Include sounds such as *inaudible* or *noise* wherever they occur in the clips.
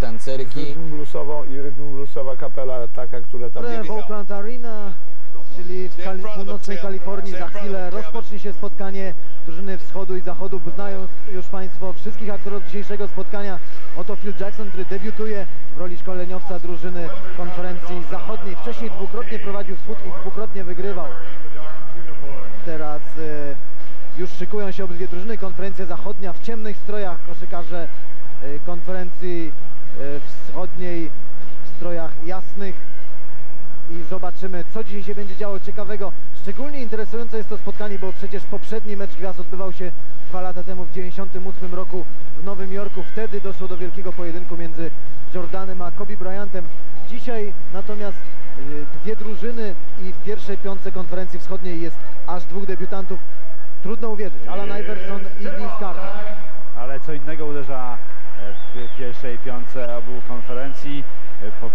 tancerki? Rytm bluesowo i rytm bluesowa kapela taka, która tam... Oakland Arena, czyli w Kali północnej Kalifornii. Za chwilę rozpocznie się spotkanie drużyny wschodu i zachodu. bo Znają już Państwo wszystkich aktorów dzisiejszego spotkania. Oto Phil Jackson, który debiutuje w roli szkoleniowca drużyny konferencji zachodniej. Wcześniej dwukrotnie prowadził wschód i dwukrotnie wygrywał. Teraz e, już szykują się obydwie drużyny. Konferencja zachodnia w ciemnych strojach, koszykarze e, konferencji wschodniej w strojach jasnych i zobaczymy, co dzisiaj się będzie działo ciekawego. Szczególnie interesujące jest to spotkanie, bo przecież poprzedni mecz gwiazd odbywał się dwa lata temu, w 98 roku w Nowym Jorku. Wtedy doszło do wielkiego pojedynku między Jordanem a Kobe Bryantem. Dzisiaj natomiast y, dwie drużyny i w pierwszej piątce konferencji wschodniej jest aż dwóch debiutantów. Trudno uwierzyć, Alan Iverson i Vince Carter. ale co innego uderza e, w pierwszej piątce obu konferencji. E, Po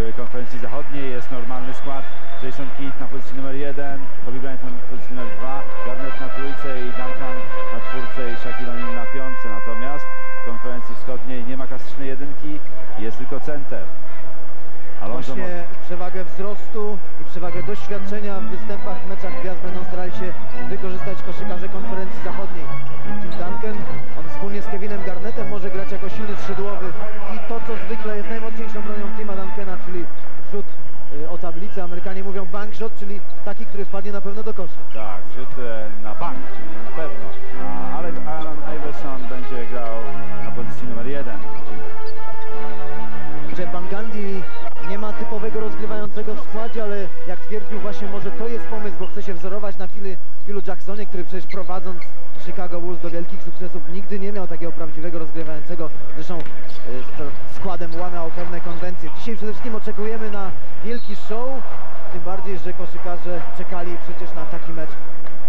e, konferencji zachodniej jest normalny skład. Jason Kidd na pozycji numer 1, Kobe Bryant na pozycji numer 2, Garnett na trójce i Duncan na czwórce i Shaquille na piątce. Natomiast w konferencji wschodniej nie ma klasycznej jedynki, jest tylko center. Alonso Właśnie przewagę wzrostu i przewagę doświadczenia w występach w meczach gwiazd będą starali się wykorzystać koszykarze konferencji zachodniej. Tim Duncan, on wspólnie z Kevinem Garnettem może grać jako silny skrzydłowy i to co zwykle jest najmocniejszą bronią Tima Duncana, czyli rzut y, o tablicę. Amerykanie mówią bank shot, czyli taki, który wpadnie na pewno do kosza. Tak, rzut e, na bank, czyli na pewno. Ale Alan Iverson będzie grał na pozycji numer 1. Jeff Van Gundy nie ma typowego rozgrywającego w składzie, ale jak twierdził właśnie może to jest pomysł, bo chce się wzorować na Philu, Philu Jacksonie, który przecież prowadząc Chicago Bulls do wielkich sukcesów nigdy nie miał takiego prawdziwego rozgrywającego. Zresztą to składem łamał pewne konwencje. Dzisiaj przede wszystkim oczekujemy na wielki show, tym bardziej, że koszykarze czekali przecież na taki mecz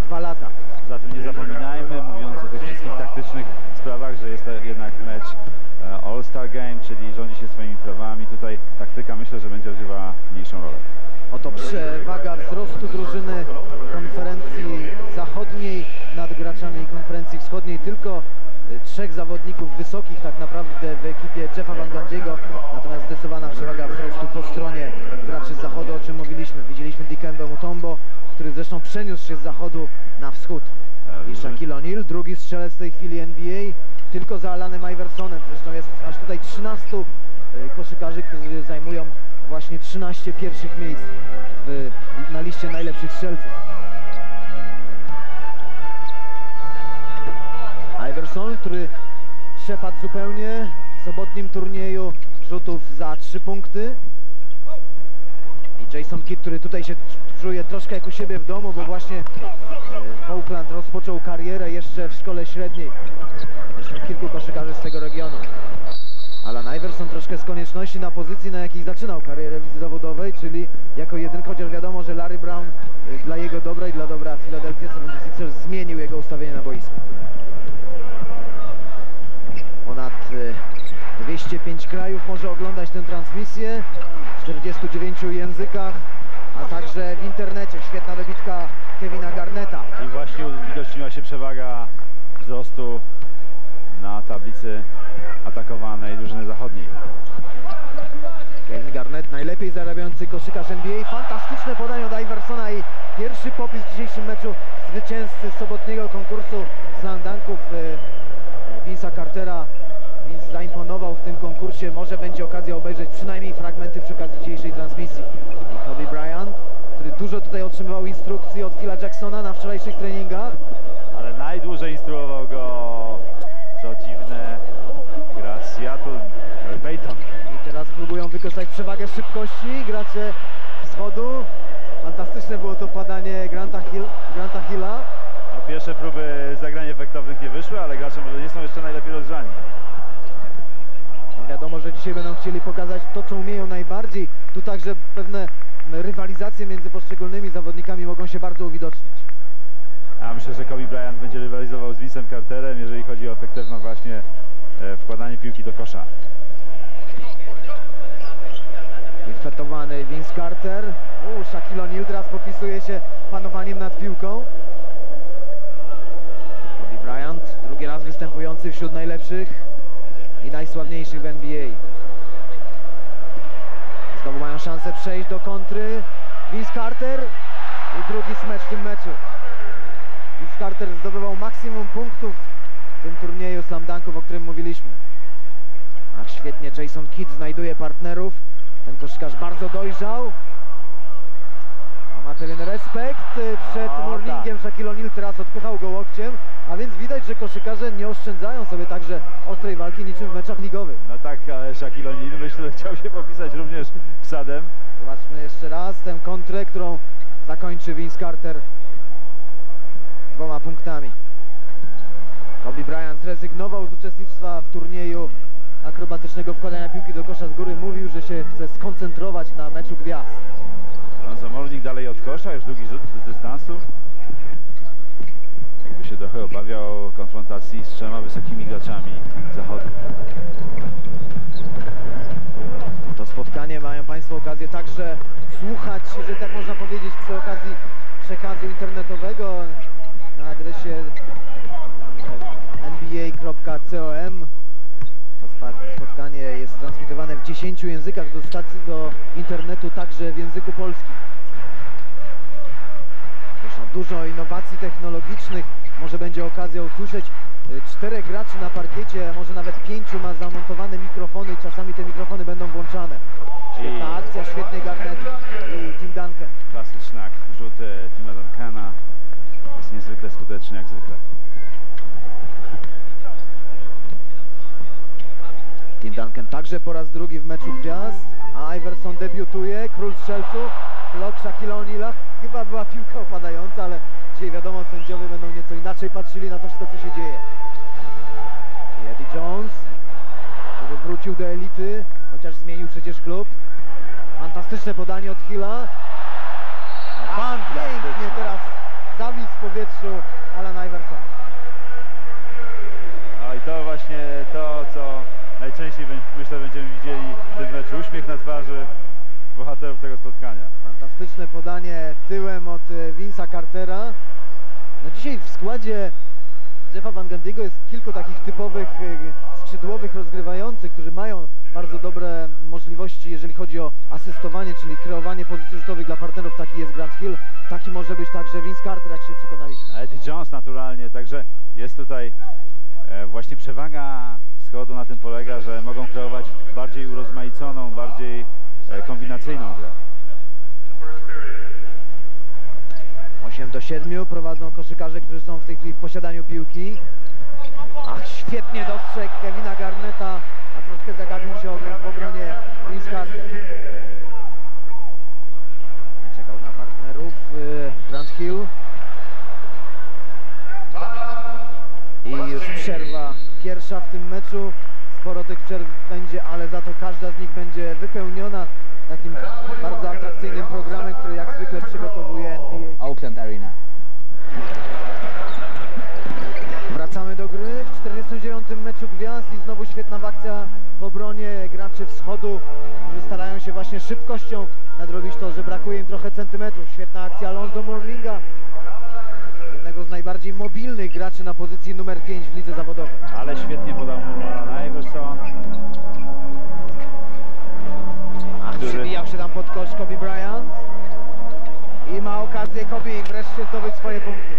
dwa lata. Zatem nie zapominajmy, mówiąc o tych wszystkich taktycznych sprawach, że jest to jednak mecz e, All-Star Game, czyli rządzi się swoimi prawami. Tutaj taktyka myślę, że będzie odgrywała mniejszą rolę. Oto przewaga wzrostu drużyny konferencji zachodniej nad graczami konferencji wschodniej. Tylko y, trzech zawodników wysokich tak naprawdę w ekipie Jeffa Van Gundy'ego. Natomiast zdecydowana przewaga wzrostu po stronie graczy z zachodu, o czym mówiliśmy. Widzieliśmy Dikembe Mutombo, który zresztą przeniósł się z zachodu na wschód. I Shaquille O'Neal, drugi strzelec w tej chwili NBA, tylko za Alanem Iversonem. Zresztą jest aż tutaj 13 y, koszykarzy, którzy zajmują właśnie 13 pierwszych miejsc w, na liście najlepszych strzelców. Iverson, który przepadł zupełnie w sobotnim turnieju rzutów za 3 punkty. Jason Kidd, który tutaj się czuje troszkę jak u siebie w domu, bo właśnie e, Oakland rozpoczął karierę jeszcze w szkole średniej. Zresztą kilku koszykarzy z tego regionu. Alan Iverson troszkę z konieczności na pozycji, na jakiej zaczynał karierę zawodowej, czyli jako jedynka, chociaż wiadomo, że Larry Brown y, dla jego dobra i dla dobra Philadelphia 76ers zmienił jego ustawienie na boisku. Ponad y, 205 krajów może oglądać tę transmisję w 49 językach, a także w internecie. Świetna dobitka Kevina Garnetta. I właśnie uwidoczniła się przewaga wzrostu na tablicy atakowanej drużyny zachodniej. Kevin Garnett, najlepiej zarabiający koszykarz NBA. Fantastyczne podanie od Iversona i pierwszy popis w dzisiejszym meczu zwycięzcy sobotniego konkursu slam dunków e, Vince'a Cartera. Vince zaimponował w tym konkursie. Może będzie okazja obejrzeć przynajmniej fragmenty przy okazji dzisiejszej transmisji. I Kobe Bryant, który dużo tutaj otrzymywał instrukcji od Phila Jacksona na wczorajszych treningach. Ale najdłużej instruował go, co dziwne, gra Seattle, Payton. I teraz próbują wykorzystać przewagę szybkości gracze wschodu. Fantastyczne było to padanie Granta, Hill, Granta Hilla. No, pierwsze próby zagrań efektownych nie wyszły, ale gracze może nie są jeszcze najlepiej rozgrzani. No wiadomo, że dzisiaj będą chcieli pokazać to, co umieją najbardziej. Tu także pewne rywalizacje między poszczególnymi zawodnikami mogą się bardzo uwidocznić. A myślę, że Kobe Bryant będzie rywalizował z Vincem Carterem, jeżeli chodzi o efektywne właśnie e, wkładanie piłki do kosza. I fetowany Vince Carter. U, Shaquille O'Neal teraz popisuje się panowaniem nad piłką. Kobe Bryant, drugi raz występujący wśród najlepszych i najsławniejszych w NBA. Znowu mają szansę przejść do kontry. Vince Carter i drugi smecz w tym meczu. Vince Carter zdobywał maksimum punktów w tym turnieju slam dunków, o którym mówiliśmy. Ach, świetnie Jason Kidd znajduje partnerów. Ten koszykarz bardzo dojrzał. Ma pewien respekt y, przed O, Morningiem. Shaquille O'Neal teraz odpychał go łokciem. A więc widać, że koszykarze nie oszczędzają sobie także ostrej walki niczym w meczach ligowych. No tak, ale Shaquille O'Neal myślę, że chciał się popisać również wsadem. Zobaczmy jeszcze raz tę kontrę, którą zakończy Vince Carter dwoma punktami. Kobe Bryant zrezygnował z uczestnictwa w turnieju akrobatycznego wkładania piłki do kosza z góry. Mówił, że się chce skoncentrować na meczu gwiazd. Lonzo Morning dalej od kosza, już drugi rzut z dystansu. Jakby się trochę obawiał konfrontacji z trzema wysokimi graczami zachodu. To spotkanie mają Państwo okazję także słuchać, że tak można powiedzieć, przy okazji przekazu internetowego na adresie nba.com. To spotkanie jest transmitowane w 10 językach do stacji, do internetu, także w języku polskim. Zresztą dużo innowacji technologicznych. Może będzie okazja usłyszeć y, czterech graczy na parkiecie, może nawet pięciu ma zamontowane mikrofony i czasami te mikrofony będą włączane. Świetna I- akcja, świetnie Garnett i Tim Duncan. Klasyczny ak- rzut Tima Duncana. Jest niezwykle skuteczny jak zwykle. Tim Duncan także po raz drugi w meczu gwiazd, a Iverson debiutuje, król strzelców, blok Shaquille O'Neal'a. Chyba była piłka opadająca, ale dzisiaj wiadomo, sędziowie będą nieco inaczej patrzyli na to wszystko, co się dzieje. Eddie Jones, który wrócił do elity, chociaż zmienił przecież klub. Fantastyczne podanie od Hilla. A pięknie teraz zawisł w powietrzu Alan Iverson. A i to właśnie to, co najczęściej myślę będziemy widzieli w tym meczu. Uśmiech na twarzy bohaterów tego spotkania. Fantastyczne podanie tyłem od e, Vince'a Cartera. No dzisiaj w składzie Jeffa Van Gundy'ego jest kilku takich typowych e, skrzydłowych rozgrywających, którzy mają bardzo dobre możliwości, jeżeli chodzi o asystowanie, czyli kreowanie pozycji rzutowych dla partnerów. Taki jest Grant Hill, taki może być także Vince Carter, jak się przekonaliśmy. Eddie Jones naturalnie, także jest tutaj e, właśnie przewaga wschodu na tym polega, że mogą kreować bardziej urozmaiconą, bardziej e, kombinacyjną grę. 8 do 7 prowadzą koszykarze, którzy są w tej chwili w posiadaniu piłki. Ach, świetnie dostrzegł Kevina Garneta, a troszkę zagapił się w obronie Vince. Czekał na partnerów y, Grant Hill. I już przerwa pierwsza w tym meczu. Sporo tych przerw będzie, ale za to każda z nich będzie wypełniona takim bardzo atrakcyjnym programem, który jak zwykle przygotowuje. Oakland Arena. Wracamy do gry w 49. meczu gwiazd i znowu świetna akcja w obronie graczy wschodu, którzy starają się właśnie szybkością nadrobić to, że brakuje im trochę centymetrów. Świetna akcja Alonso Morlinga, jednego z najbardziej mobilnych graczy na pozycji numer 5 w lidze zawodowej. Ale świetnie podał mu Alan Iverson. Który- przybijał się tam pod kosz Kobe Bryant i ma okazję Kobe wreszcie zdobyć swoje punkty.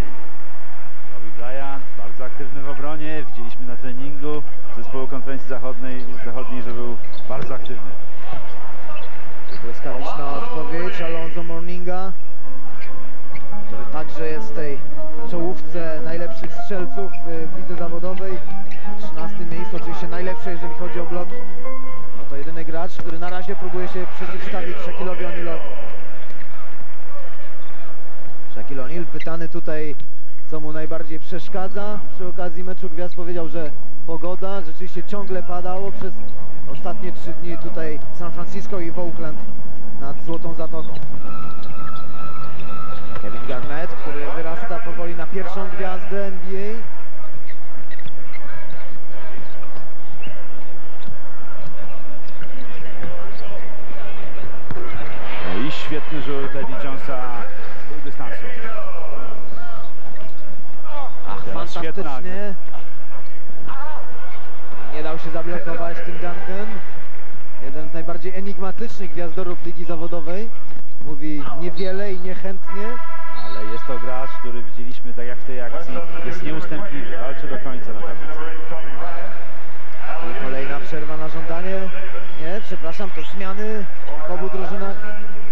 Kobe Bryant, bardzo aktywny w obronie. Widzieliśmy na treningu zespołu konferencji zachodniej, zachodniej że był bardzo aktywny. Błyskawiczna odpowiedź Alonso Morninga, który także jest w tej czołówce najlepszych strzelców y, w lidze zawodowej. Na 13 miejscu, oczywiście najlepsze, jeżeli chodzi o bloki. No to jedyny gracz, który na razie próbuje się przeciwstawić Shaquille'owi O'Nealowi. Shaquille O'Neal pytany tutaj, co mu najbardziej przeszkadza. Przy okazji meczu gwiazd powiedział, że pogoda rzeczywiście ciągle padało przez ostatnie trzy dni tutaj w San Francisco i w Oakland nad Złotą Zatoką. Kevin Garnett, który wyrasta powoli na pierwszą gwiazdę NBA. No i świetny rzut Eddie Jonesa z pół dystansu. Ach, Teraz fantastycznie. Nie dał się zablokować Tim Duncan. Jeden z najbardziej enigmatycznych gwiazdorów ligi zawodowej. Mówi niewiele i niechętnie. Ale jest to gracz, który widzieliśmy tak jak w tej akcji, jest nieustępliwy, walczy do końca na tablicy. I kolejna przerwa na żądanie. Nie, przepraszam, to zmiany w obu drużynach.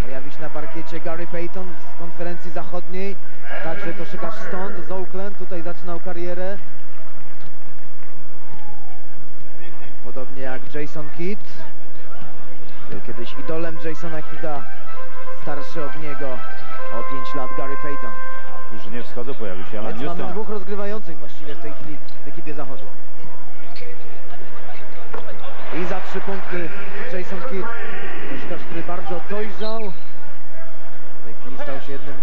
Pojawi się na parkiecie Gary Payton z konferencji zachodniej. Także koszykarz stąd, z Oakland. Tutaj zaczynał karierę. Podobnie jak Jason Kidd. Był kiedyś idolem Jasona Kidda. Starszy od niego o 5 lat Gary Payton. Drużynie wschodu pojawił się Alan Więc mamy dwóch rozgrywających właściwie w tej chwili w ekipie zachodu. I za trzy punkty Jason Kidd, koszykarz, który bardzo dojrzał. W tej chwili stał się jednym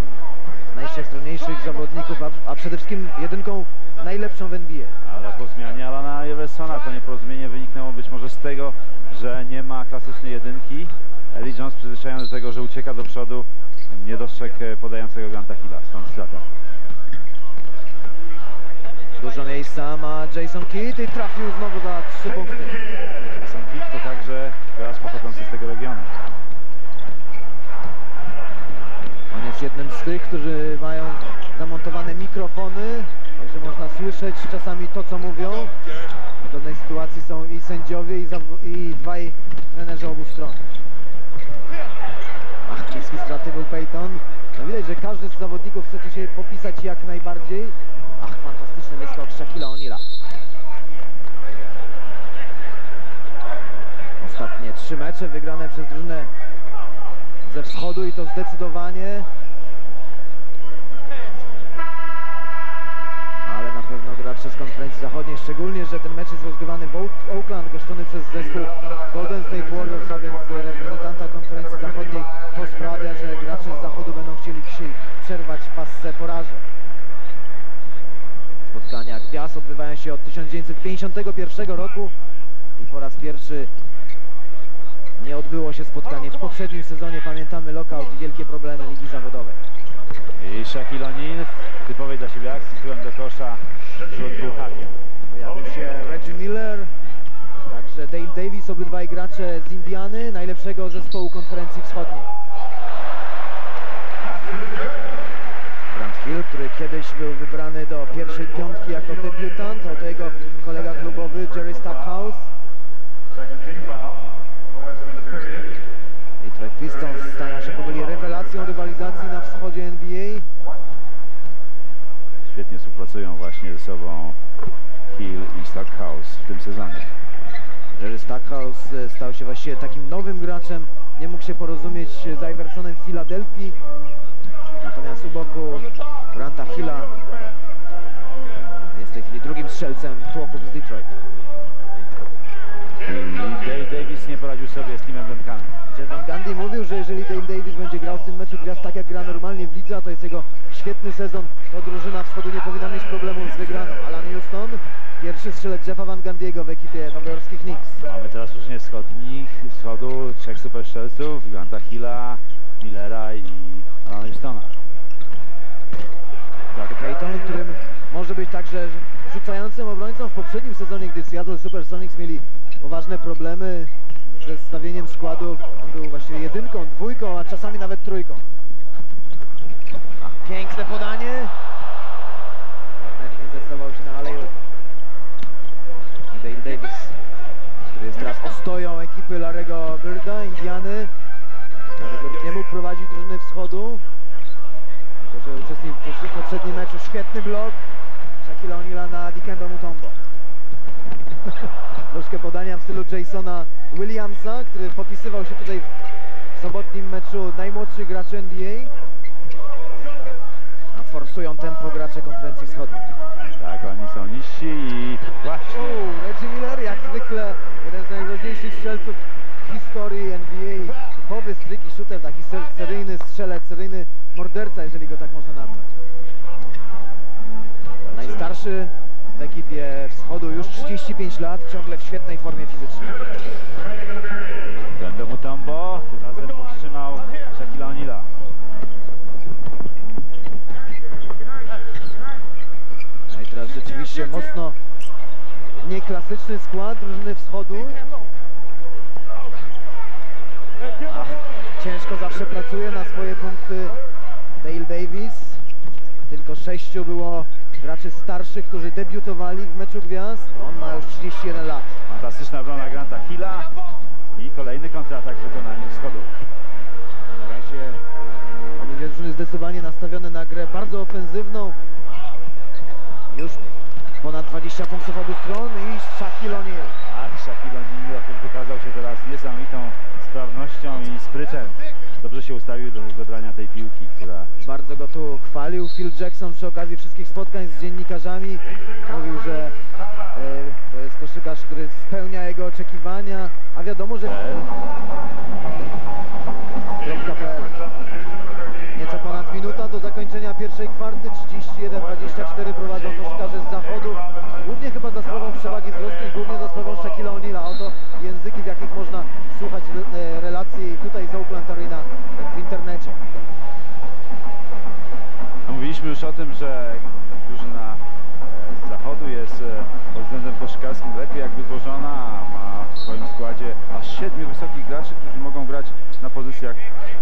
z najszczególniejszych zawodników, a, a przede wszystkim jedynką najlepszą w NBA. Ale po zmianie Alana Iversona to nieporozumienie wyniknęło być może z tego, że nie ma klasycznej jedynki. Eddie Jones przyzwyczajony do tego, że ucieka do przodu, nie dostrzegł e, podającego Granta Hilla, stąd strata. Dużo miejsca ma Jason Kidd i trafił znowu za trzy punkty. Jason Kidd to także gracz pochodzący z tego regionu. On jest jednym z tych, którzy mają zamontowane mikrofony, także można słyszeć czasami to, co mówią. W podobnej sytuacji są i sędziowie, i, i dwaj trenerzy obu stron. Ach, bliski straty był Peyton. No widać, że każdy z zawodników chce tu się popisać jak najbardziej. Ach, fantastyczny wyskok Shaquilla O'Neala. Ostatnie trzy mecze wygrane przez drużynę ze wschodu i to zdecydowanie. Ale na pewno gracze z konferencji zachodniej, szczególnie, że ten mecz jest rozgrywany w Oak- Oakland, goszczony przez zespół Golden State Warriors, a więc reprezentanta konferencji zachodniej. To sprawia, że gracze z zachodu będą chcieli dzisiaj przerwać pasce porażek. Spotkania gwiazd odbywają się od 1951 roku i po raz pierwszy nie odbyło się spotkanie w poprzednim sezonie. Pamiętamy lockout i wielkie problemy ligi zawodowej. I Shaquille O'Neal w typowej dla siebie akcji tyłem do kosza rzut był hakiem. Pojawił się Reggie Miller, także Dale Davis, obydwaj gracze z Indiany, najlepszego zespołu konferencji wschodniej. Grant Hill, który kiedyś był wybrany do pierwszej piątki jako debiutant, to jego kolega klubowy Jerry Stackhouse. Detroit Pistons stają się powoli rewelacją rywalizacji na wschodzie NBA. Świetnie współpracują właśnie ze sobą Hill i Stackhouse w tym sezonie. Jerry Stackhouse e, stał się właściwie takim nowym graczem. Nie mógł się porozumieć z Iversonem w Filadelfii. Natomiast u boku Granta Hilla jest w tej chwili drugim strzelcem tłoków z Detroit. I Dale Davis nie poradził sobie z Timem Duncanem. Van Gundy mówił, że jeżeli Dale Davis będzie grał w tym meczu gwiazd tak jak gra normalnie w lidze, a to jest jego świetny sezon, to drużyna wschodu nie powinna mieć problemów z wygraną. Alan Houston, pierwszy strzelec Jeffa Van Gundy'ego w ekipie nowojorskich Knicks. Mamy teraz różnie wschodnich, wschodu trzech superstrzelców, Granta Hilla, Millera i Alana Houstona. Gary Payton, którym może być także rzucającym obrońcą w poprzednim sezonie, gdy Seattle Supersonics mieli poważne problemy ze stawieniem składów. On był właściwie jedynką, dwójką, a czasami nawet trójką. Piękne podanie. Net nie zdecydował się na aleju. Dale Davis, który jest teraz ostoją ekipy Larego Birda, Indiany. Larry Bird nie mógł prowadzić drużyny wschodu. Tylko, że uczestniczył w poprzednim meczu świetny blok Shaquille O'Neala na Dikembe Mutombo. *laughs* Troszkę podania w stylu Jasona Williamsa, który popisywał się tutaj w sobotnim meczu najmłodszych graczy NBA. A forsują tempo gracze konferencji wschodniej. Tak, oni są niżsi i właśnie Reggie Miller jak zwykle jeden z najgroźniejszych strzelców w historii NBA. Typowy streaky shooter, taki ser seryjny strzelec, seryjny morderca, jeżeli go tak można nazwać. Najstarszy w ekipie wschodu już 35 lat, ciągle w świetnej formie fizycznej. Będę Mutombo, tym razem powstrzymał Shaquilla O'Neala. No i teraz rzeczywiście mocno nieklasyczny skład drużyny wschodu. Ach, ciężko zawsze pracuje na swoje punkty Dale Davis. Tylko sześciu było graczy starszych, którzy debiutowali w meczu gwiazd. On ma już 31 lat. Fantastyczna obrona Granta Hilla i kolejny kontratak w wykonaniu wschodu. Na razie obydwie drużyny zdecydowanie nastawione na grę bardzo ofensywną. Już ponad 20 punktów obu stron i Shaquille O'Neal. Ach, Shaquille O'Neal wykazał się teraz niesamowitą sprawnością i sprytem. Dobrze się ustawił do zebrania tej piłki, która Bardzo go tu chwalił Phil Jackson przy okazji wszystkich spotkań z dziennikarzami. Mówił, że e, to jest koszykarz, który spełnia jego oczekiwania, a wiadomo, że... minuta do zakończenia pierwszej kwarty, 31-24 prowadzą koszykarze z zachodu. Głównie chyba za sprawą przewagi wzrostnej, głównie za sprawą Shaquille'a O'Neal'a. Oto języki, w jakich można słuchać e, relacji tutaj z Oakland Arena w internecie. Mówiliśmy już o tym, że drużyna e, z zachodu jest e, pod względem koszykarskim lepiej jakby złożona, ma w swoim składzie aż siedmiu wysokich graczy, którzy mogą grać na pozycjach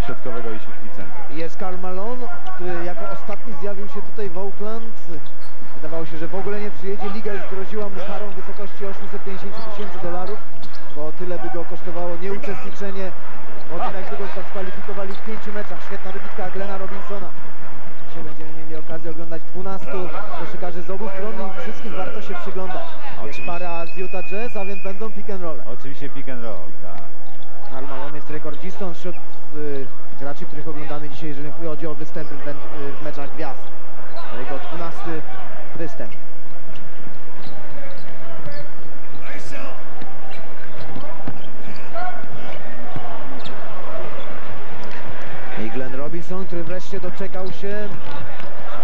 środkowego i i centrum. Jest Karl Malone, który jako ostatni zjawił się tutaj w Oakland. Wydawało się, że w ogóle nie przyjedzie. Liga już groziła mu karą w wysokości 850 tysięcy dolarów, bo tyle by go kosztowało nieuczestniczenie po tym, jak by go skwalifikowali w pięciu meczach. Świetna wybitka Glena Robinsona. Dzisiaj będziemy mieli okazję oglądać 12 koszykarzy z obu stron i wszystkim warto się przyglądać. Jest para z Utah Jazz, a więc będą pick and roll. Oczywiście pick and roll, tak. Karl Malone jest rekordzistą wśród y, graczy, których oglądamy dzisiaj, jeżeli chodzi o występy w, wę- w meczach gwiazd. To jego 12 występ. I Glenn Robinson, który wreszcie doczekał się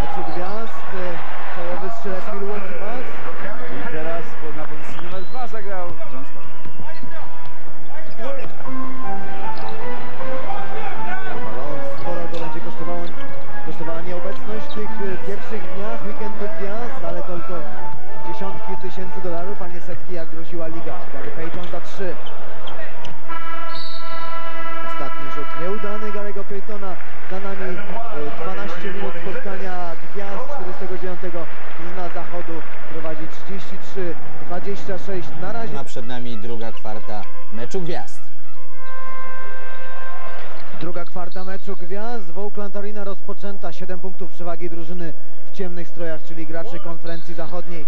meczu gwiazd, y, czołowy strzelec Milwaukee Bucks. Tych y, pierwszych dniach weekendu gwiazd, ale tylko dziesiątki tysięcy dolarów, a nie setki jak groziła liga. Gary Payton za trzy. Ostatni rzut nieudany Gary'ego Paytona. Za nami y, 12 minut spotkania gwiazd 49. Drużyna zachodu prowadzi 33-26. Na razie Ma przed nami druga kwarta meczu gwiazd. Druga kwarta meczu gwiazd w Oakland Arena rozpoczęta. 7 punktów przewagi drużyny w ciemnych strojach, czyli graczy konferencji zachodniej.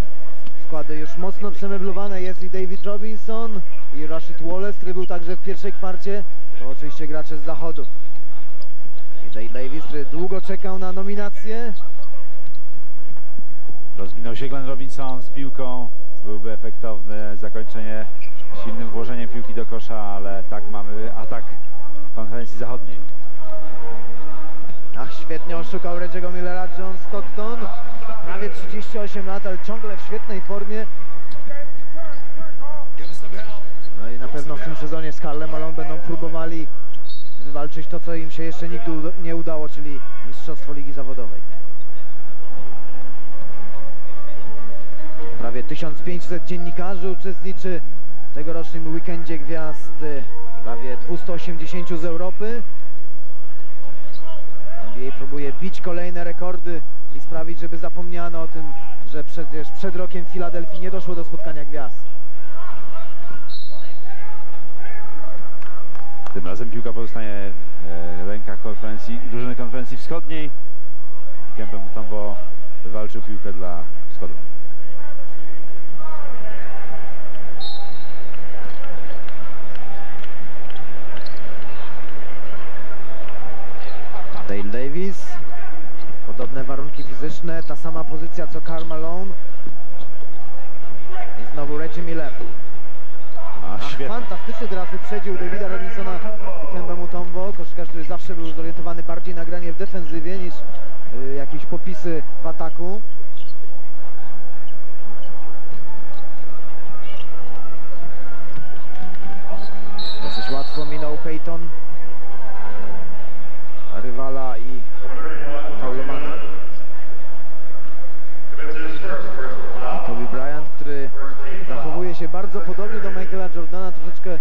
Składy już mocno przemeblowane. Jest i David Robinson i Rashid Wallace, który był także w pierwszej kwarcie. To oczywiście gracze z zachodu. Dave Davis, który długo czekał na nominację. Rozminął się Glenn Robinson z piłką. Byłby efektowne zakończenie silnym włożeniem piłki do kosza, ale tak mamy atak konferencji zachodniej. Ach, świetnie oszukał Reggie'ego Millera John Stockton. Prawie 38 lat, ale ciągle w świetnej formie. No i na pewno w tym sezonie z Karlem Malone będą próbowali wywalczyć to, co im się jeszcze nigdy nie udało, czyli Mistrzostwo Ligi Zawodowej. Prawie 1500 dziennikarzy uczestniczy tegorocznym weekendzie gwiazd. y, Prawie 280 z Europy. NBA próbuje bić kolejne rekordy i sprawić, żeby zapomniano o tym, że przecież przed rokiem w Filadelfii nie doszło do spotkania gwiazd. Tym razem piłka pozostanie e, w rękach konferencji, drużyny konferencji wschodniej. Kempem Mutombo wywalczył piłkę dla wschodu. Dale Davis, podobne warunki fizyczne, ta sama pozycja co Karl Malone. I znowu Reggie Miller. A świetnie. fantastycznie teraz wyprzedził Davida Robinsona i Kemba Mutombo, koszykarz, który zawsze był zorientowany bardziej na granie w defensywie niż y, jakieś popisy w ataku. Dosyć łatwo minął Peyton rywala i faulowany. Kobe Bryant, który zachodzi się bardzo podobnie do Michaela Jordana, troszeczkę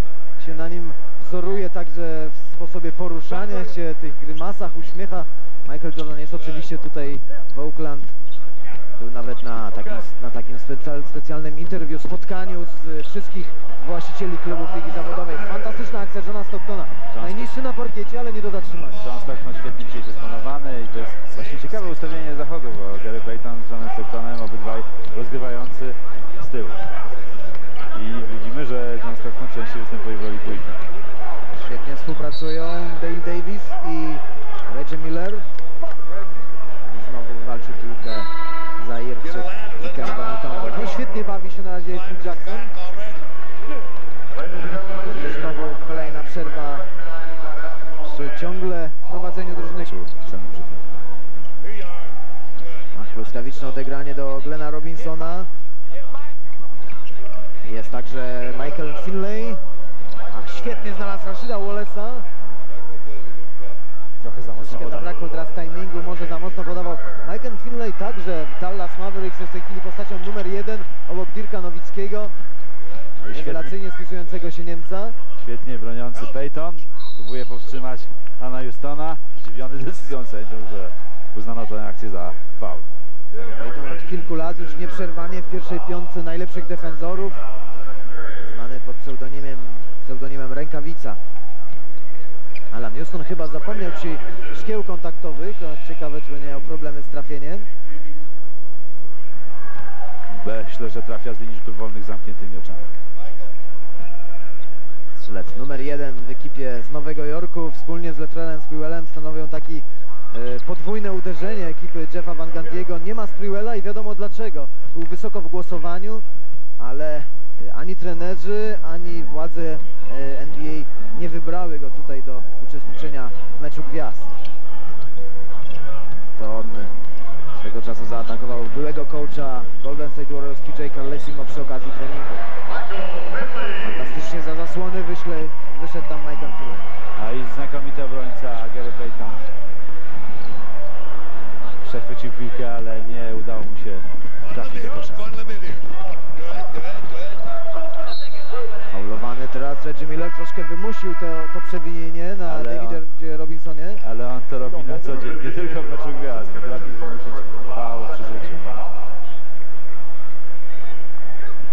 się na nim wzoruje także w sposobie poruszania się, tych grymasach, uśmiechach. Michael Jordan jest oczywiście tutaj w Oakland. Był nawet na takim, na takim specal, specjalnym interwiu, spotkaniu z y, wszystkich właścicieli klubów ligi zawodowej. Fantastyczna akcja Johna Stocktona. Najniższy na parkiecie, ale nie do zatrzymania. John Stockton świetnie dzisiaj dysponowany i to jest właśnie ciekawe ustawienie zachodu, bo Gary Payton z Johnem Stocktonem, obydwaj rozgrywający z tyłu. I widzimy, że John Stockton częściej występuje w roli dwójki. Świetnie współpracują Dale Davis i Reggie Miller. I znowu walczy piłkę Zairczyk i Kemba Mutombo. No świetnie bawi się na razie Phil Jackson. Znowu kolejna przerwa przy ciągle prowadzeniu drużyny. Błyskawiczne odegranie do Glena Robinsona. Jest także Michael Finlay. Ach, świetnie znalazł Rashida Wallace'a. Trochę za mocno podanie. zabrakło teraz timingu, może za mocno podawał. Michael Finlay także w Dallas Mavericks jest w tej chwili postacią numer jeden obok Dirka Nowickiego, No rewelacyjnie spisującego się Niemca. świetnie broniący Payton. Próbuje powstrzymać Hanna Houstona. Zdziwiony decyzją sędzią, że uznano tę akcję za faul. Peyton od kilku lat już nieprzerwanie w pierwszej piątce najlepszych defensorów. Znany pod pseudonimem, pseudonimem Rękawica. Alan Houston chyba zapomniał dzisiaj szkieł kontaktowych. Ciekawe, czy będzie miał problemy z trafieniem. Myślę, że trafia z linii rzutów wolnych zamkniętymi oczami. Strzelec numer jeden w ekipie z Nowego Jorku wspólnie z Letrellem Sprewellem stanowią taki e, podwójne uderzenie ekipy Jeffa Van Gandiego. Nie ma Sprewella i wiadomo dlaczego. Był wysoko w głosowaniu, ale ani trenerzy, ani władze e, NBA nie wybrały go tutaj do uczestniczenia w meczu gwiazd. To on swego czasu zaatakował byłego coacha Golden State Warriors PJ Carlesimo przy okazji treningu. Fantastycznie za zasłony wyśle, wyszedł tam Michael Finlay. A i znakomity obrońca Gary Payton. Przechwycił piłkę, ale nie udało mu się trafić do kosza. Faulowany teraz Reggie Miller troszkę wymusił to, to przewinienie na Ale Davidzie Robinsonie. Ale on to robi na co dzień, nie tylko w meczu gwiazd. Potrafi wymusić faul przy życiu.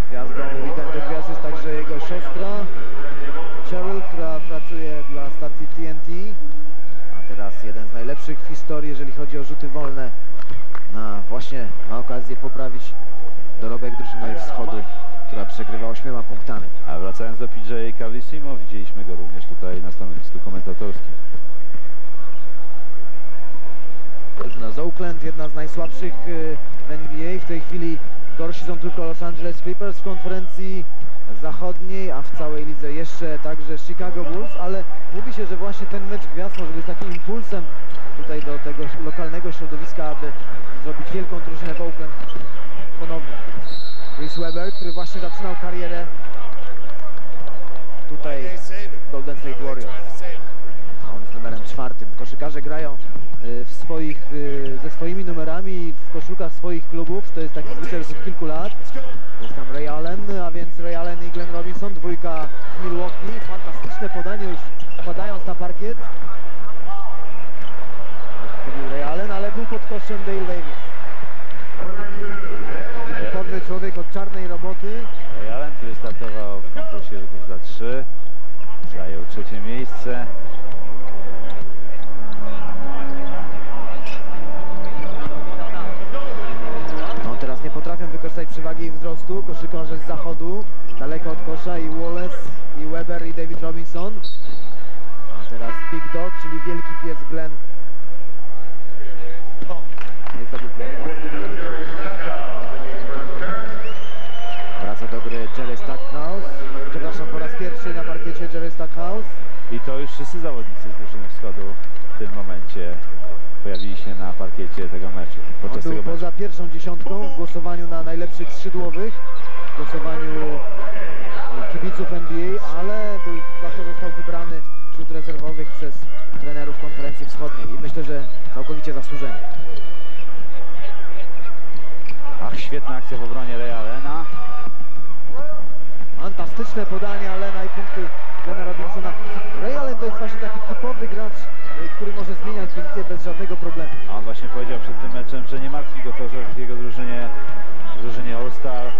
Gwiazdą weekendu gwiazd jest także jego siostra Cheryl, która pracuje dla stacji TNT. A teraz jeden z najlepszych w historii, jeżeli chodzi o rzuty wolne. Na właśnie ma okazję poprawić dorobek drużyny wschodu, która przegrywa ośmioma punktami. A wracając do PJ Carlissimo, widzieliśmy go również tutaj na stanowisku komentatorskim. Drużyna z Oakland, jedna z najsłabszych y, w NBA. W tej chwili gorsi są tylko Los Angeles Clippers w konferencji zachodniej, a w całej lidze jeszcze także Chicago Bulls, ale mówi się, że właśnie ten mecz gwiazd może być takim impulsem tutaj do tego lokalnego środowiska, aby zrobić wielką drużynę w Oakland ponownie. Chris Webber, który właśnie zaczynał karierę tutaj w Golden State Warriors. A on z numerem czwartym. Koszykarze grają y, w swoich, y, ze swoimi numerami w koszulkach swoich klubów. To jest taki zwyczaj już od kilku lat. Jest tam Ray Allen, a więc Ray Allen i Glenn Robinson, dwójka z Milwaukee. Fantastyczne podanie już wpadając na parkiet. Był Ray Allen, ale był pod koszem Dale Davis. Typowy człowiek od czarnej roboty. Ray Allen, który startował w konkursie rzutów za 3, zajął trzecie miejsce. No teraz nie potrafią wykorzystać przewagi ich wzrostu. Koszykarze z zachodu, daleko od kosza i Wallace, i Weber, i David Robinson. A teraz Big Dog, czyli wielki pies Glenn. Nie zdobył punktu. Wraca do gry Jerry Stackhouse. Przepraszam, po raz pierwszy na parkiecie Jerry Stackhouse. I to już wszyscy zawodnicy z drużyny wschodu w tym momencie pojawili się na parkiecie tego meczu. On Podczas był tego meczu. poza pierwszą dziesiątką w głosowaniu na najlepszych skrzydłowych, w głosowaniu kibiców NBA, ale był, za to został wybrany wśród rezerwowych przez trenerów konferencji wschodniej i myślę, że całkowicie zasłużenie. Ach, świetna akcja w obronie Ray Allena. Fantastyczne podanie Allena i punkty Glena Robinsona. Ray Allen to jest właśnie taki typowy gracz, y, który może zmieniać pozycję bez żadnego problemu. A on właśnie powiedział przed tym meczem, że nie martwi go to, że w jego drużynie, w drużynie All-Star e,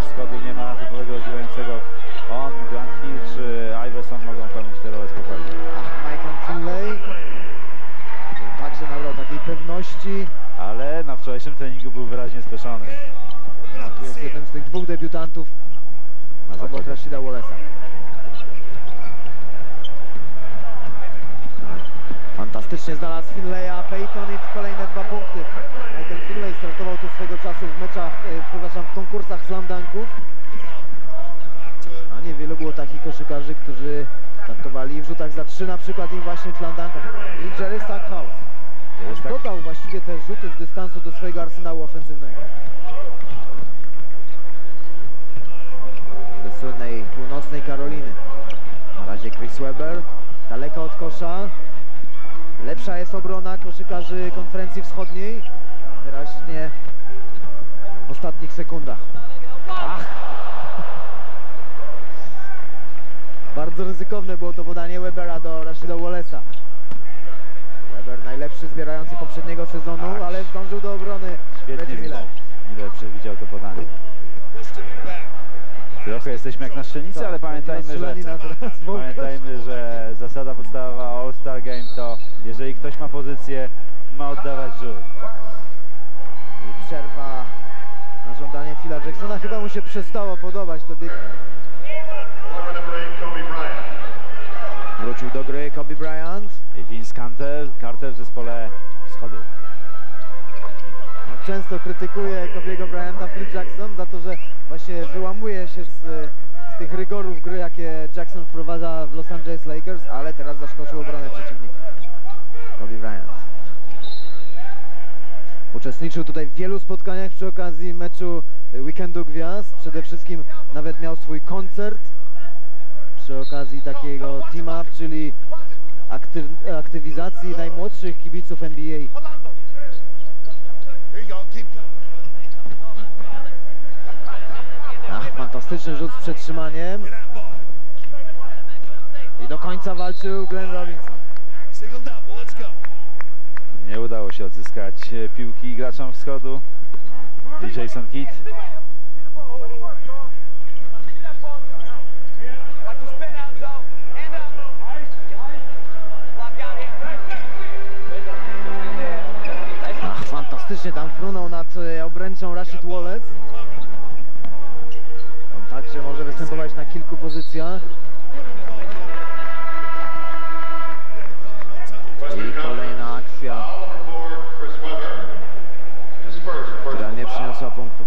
wschodu nie ma typowego rozgrywającego. On, Grant Hill czy Iverson mogą pełnić tę rolę spokojnie. Ach, Michael Finlay także nabrał takiej pewności. Ale na wczorajszym treningu był wyraźnie spieszony. A tu jest jednym z tych dwóch debiutantów Na obok. Rashida Wallace'a. Fantastycznie znalazł Finlaya, Peyton i kolejne dwa punkty. Michael Finlay startował tu swego czasu w meczach, e, przepraszam, w konkursach slam dunków. A niewielu było takich koszykarzy, którzy startowali w rzutach za trzy na przykład i właśnie w slam dunkach. I Jerry Stackhouse. Tak, Dodał właściwie te rzuty z dystansu do swojego arsenału ofensywnego. Ze słynnej północnej Karoliny. Na razie Chris Webber, daleko od kosza. Lepsza jest obrona koszykarzy konferencji wschodniej. Wyraźnie w ostatnich sekundach. Ach! Bardzo ryzykowne było to podanie Webera do Rashida Wallace'a. Weber najlepszy zbierający poprzedniego sezonu, Ach. ale zdążył do obrony świetnie Miller. Miller przewidział to podanie. Trochę jesteśmy jak na szczelnicy, Tak, ale pamiętajmy, że, pamiętajmy, że zasada podstawowa All-Star Game to jeżeli ktoś ma pozycję, ma oddawać rzut. I przerwa na żądanie Phila Jacksona. Chyba mu się przestało podobać to bieg. Wrócił do gry Kobe Bryant. I Vince Carter, Carter w zespole wschodu. No, często krytykuje Kobiego Bryanta Phil Jackson za to, że właśnie wyłamuje się z, z tych rygorów gry, jakie Jackson wprowadza w Los Angeles Lakers, ale teraz zaskoczył obronę przeciwnika. Kobe Bryant. Uczestniczył tutaj w wielu spotkaniach przy okazji meczu Weekendu Gwiazd. Przede wszystkim nawet miał swój koncert przy okazji takiego team-up, czyli aktyw aktywizacji najmłodszych kibiców NBA. Ach, fantastyczny rzut z przetrzymaniem. I do końca walczył Glenn Robinson. Nie udało się odzyskać e, piłki graczom wschodu. I Jason Kidd. Fantastycznie tam frunął nad e, obręczą Rashid Wallace. On także może występować na kilku pozycjach. I kolejna akcja, która nie przyniosła punktów.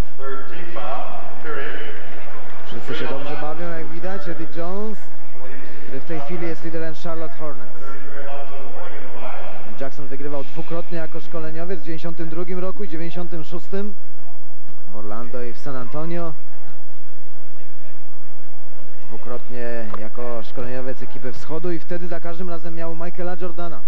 Wszyscy się dobrze bawią, jak widać. Eddie Jones, który w tej chwili jest liderem Charlotte Hornets. Jackson wygrywał dwukrotnie jako szkoleniowiec w 92 roku i 96 w Orlando i w San Antonio. Dwukrotnie jako szkoleniowiec ekipy wschodu i wtedy za każdym razem miał Michaela Jordana.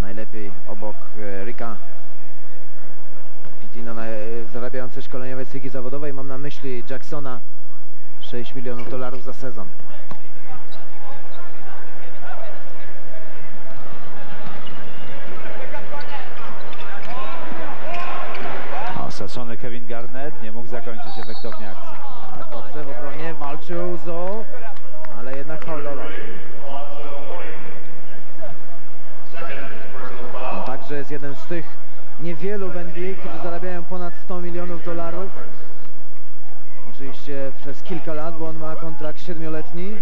Najlepiej obok e, Ricka Pitino, e, zarabiający szkoleniowiec ligi zawodowej. Mam na myśli Jacksona. 6 milionów dolarów za sezon. Osaczony Kevin Garnett nie mógł zakończyć efektownie akcji. Dobrze w obronie walczył Zo, ale jednak faulował. Także jest jeden z tych niewielu w NBA, którzy zarabiają ponad 100 milionów dolarów. Oczywiście przez kilka lat, bo on ma kontrakt siedmioletni.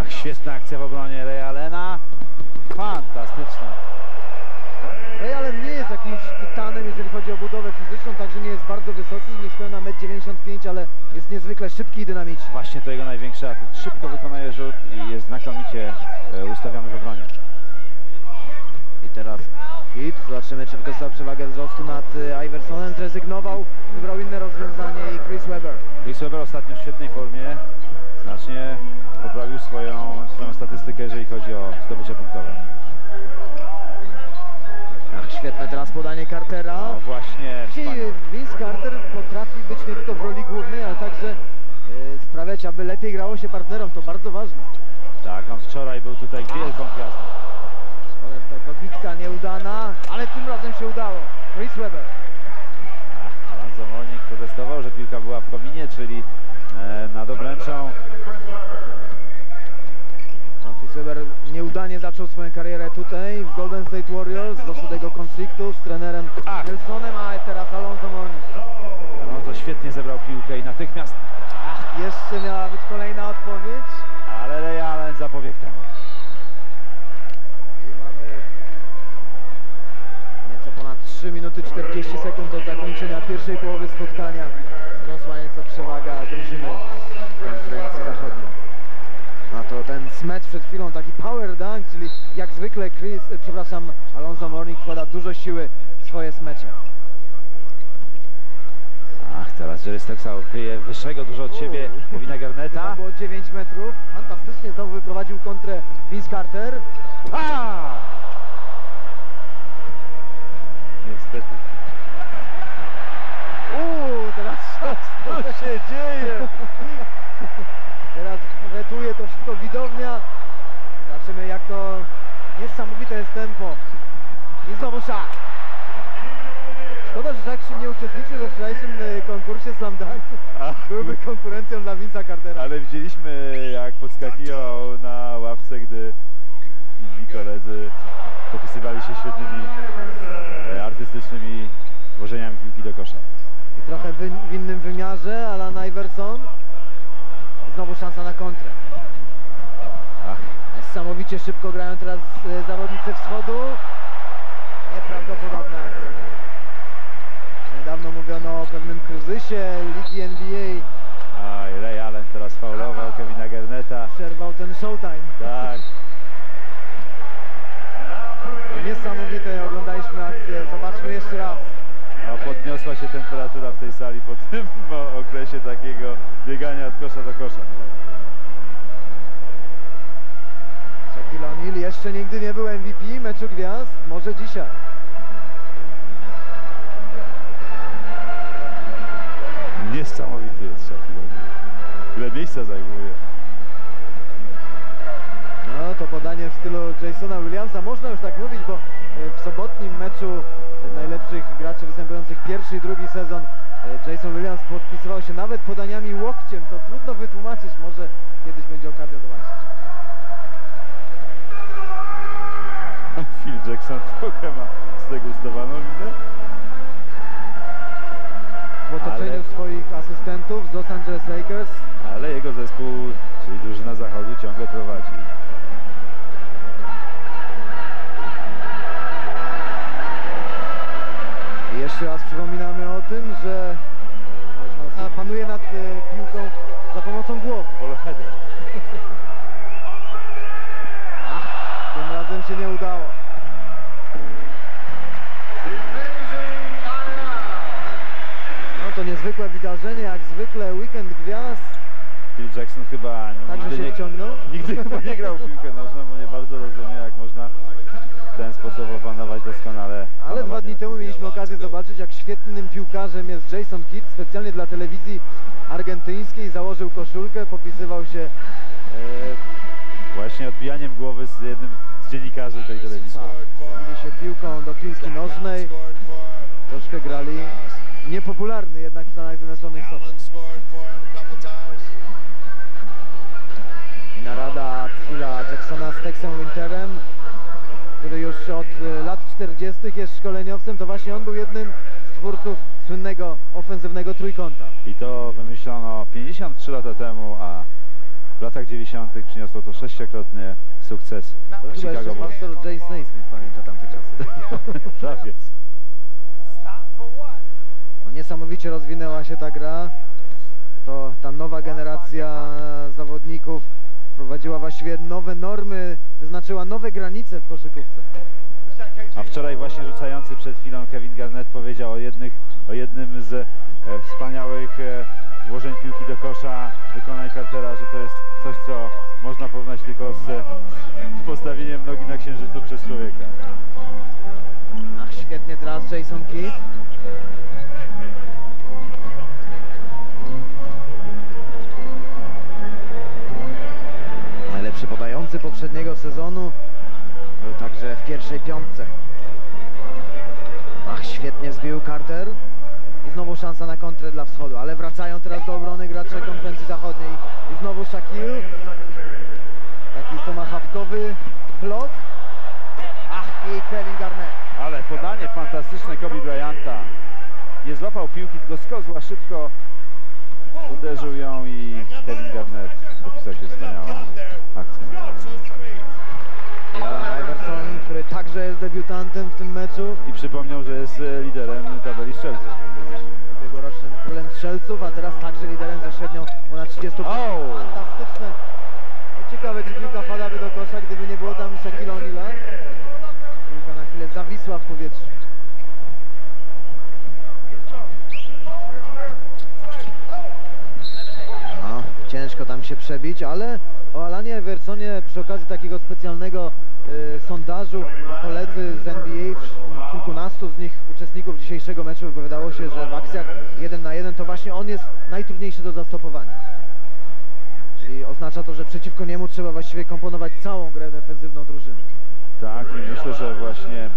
Ach, świetna akcja w obronie Ray Allena. Fantastyczna. Ray Allen nie jest jakimś tytanem, jeżeli chodzi o budowę fizyczną, także nie jest bardzo wysoki, nie spełna 1,95 m, ale jest niezwykle szybki i dynamiczny. Właśnie to jego największy atut. Szybko wykonuje rzut i jest znakomicie e, ustawiony w obronie. I teraz hit. Zobaczymy, czy wykorzystał przewagę wzrostu nad y, Iversonem. Zrezygnował, wybrał inne rozwiązanie i Chris Webber. Chris Webber ostatnio w świetnej formie. Znacznie poprawił swoją, swoją statystykę, jeżeli chodzi o zdobycie punktowe. Ach, Świetne teraz podanie Cartera. No właśnie. Vince Carter potrafi być nie tylko w roli głównej, ale także e, sprawiać, aby lepiej grało się partnerom. To bardzo ważne. tak, on wczoraj był tutaj wielką gwiazdą. Że to bitka nieudana, ale tym razem się udało. Chris Webber. Ach, Alonso Morning protestował, że piłka była w kominie, czyli e, nad obręczą. No, Chris Webber nieudanie zaczął swoją karierę tutaj w Golden State Warriors. Doszło do tego konfliktu z trenerem. Nelsonem, a teraz Alonso Morning. No to świetnie zebrał piłkę i natychmiast, Ach, jeszcze miała być kolejna odpowiedź. ale Ray Allen zapobiegł temu. I mamy nieco ponad 3 minuty 40 sekund do zakończenia pierwszej połowy spotkania. Wzrosła nieco przewaga drużyny konferencji. A to ten smecz przed chwilą, taki power dunk, czyli jak zwykle Chris, e, przepraszam, Alonso Morning wkłada dużo siły w swoje smecze. Ach, teraz Jerry Stocksau kryje wyższego dużo od siebie To Garneta. było 9 metrów. Fantastycznie znowu wyprowadził kontrę Vince Carter. Pa! Niestety. Uuu, teraz Co *laughs* się dzieje? *laughs* Teraz retuje to wszystko widownia. Zobaczymy jak to niesamowite jest tempo. I znowu szak. Szkoda, że Szak się nie uczestniczył we wczorajszym e, konkursie Slam Dunk. Byłby konkurencją dla Vince'a Cartera. ale widzieliśmy jak podskakiwał na ławce, gdy inni koledzy popisywali się świetnymi e, artystycznymi włożeniami piłki do kosza. I trochę w innym wymiarze Alan Iverson. Znowu szansa na kontrę. Ach, Niesamowicie szybko grają teraz e, zawodnicy wschodu. Nieprawdopodobna akcja. Niedawno mówiono o pewnym kryzysie ligi NBA. aj, Ray Allen teraz faulował Kevina Garneta. Przerwał ten showtime. Tak, Niesamowite oglądaliśmy akcję. Zobaczmy jeszcze raz. No, podniosła się temperatura w tej sali po *laughs* tym okresie takiego biegania od kosza do kosza. Shaquille O'Neal jeszcze nigdy nie był MVP meczu gwiazd. Może dzisiaj. Niesamowity jest Shaquille O'Neal. Ile miejsca zajmuje. No to podanie w stylu Jasona Williamsa. Można już tak mówić, bo e, w sobotnim meczu najlepszych graczy występujących pierwszy i drugi sezon e, Jason Williams podpisywał się nawet podaniami łokciem. To trudno wytłumaczyć. Może kiedyś będzie okazja zobaczyć. *laughs* Phil Jackson trochę ma zdegustowaną minę. W otoczeniu Ale- swoich asystentów z Los Angeles Lakers. Ale jego zespół, czyli drużyna zachodu, ciągle prowadzi. Jeszcze raz przypominamy o tym, że można- panuje nad e, piłką za pomocą głowy. Paul Header. *laughs* Tym razem się nie udało. No to niezwykłe wydarzenie, jak zwykle weekend gwiazd. Phil Jackson chyba Także nigdy się nie, wciągnął. nigdy chyba nie grał w piłkę nożną, bo nie bardzo rozumie, jak można ten sposób opanować doskonale. Ale dwa dni temu mieliśmy okazję zobaczyć, jak świetnym piłkarzem jest Jason Kidd. Specjalnie dla telewizji argentyńskiej założył koszulkę, popisywał się e, Właśnie odbijaniem głowy z jednym z dziennikarzy tej telewizji. bawili się piłką do piłki nożnej. Troszkę grali. Niepopularny jednak w Stanach Zjednoczonych soccer. Narada Phila Jacksona z Texem Winterem, który już od e, lat 40. jest szkoleniowcem, to właśnie on był jednym z twórców słynnego ofensywnego trójkąta. I to wymyślono 53 lata temu, a w latach 90. przyniosło to sześciokrotny sukces To chyba Chicago jeszcze pastor Jay Naismith pamięta tamte czasy. *laughs* Prawie. No, niesamowicie rozwinęła się ta gra. To ta nowa generacja zawodników wprowadziła właściwie nowe normy, wyznaczyła nowe granice w koszykówce. A wczoraj właśnie rzucający przed chwilą Kevin Garnett powiedział o, jednych, o jednym z e, wspaniałych e, włożeń piłki do kosza wykonań Cartera, że to jest coś, co można porównać tylko z, z postawieniem nogi na księżycu przez człowieka. Ach, świetnie teraz Jason Kidd. Podający poprzedniego sezonu był także w pierwszej piątce. Ach, świetnie zbił Carter. I znowu szansa na kontrę dla wschodu, ale wracają teraz do obrony gracze konferencji zachodniej. I znowu Shaquille. Taki tomahawkowy blok. Ach, i Kevin Garnett. Ale podanie fantastyczne Kobe Bryanta. Nie złapał piłki, tylko skozła szybko. Uderzył ją i Kevin Garnett dopisał się wspaniałą Alan Iverson, który także jest debiutantem w tym meczu. I przypomniał, że jest e, liderem tabeli strzelców. Ubiegłorocznym królem strzelców, a teraz także liderem ze średnią ponad 30 O! Fantastyczne. No, ciekawe, czy piłka wpadałaby do kosza, gdyby nie było tam Shaquille O'Neal'a. Piłka na chwilę zawisła w powietrzu. No, ciężko tam się przebić, ale o Alanie Eversonie przy okazji takiego specjalnego y, sondażu koledzy z NBA, kilkunastu z nich uczestników dzisiejszego meczu wypowiadało się, że w akcjach 1 na 1 to właśnie on jest najtrudniejszy do zastopowania. Czyli oznacza to, że przeciwko niemu trzeba właściwie komponować całą grę defensywną drużyny. Tak, i myślę, że właśnie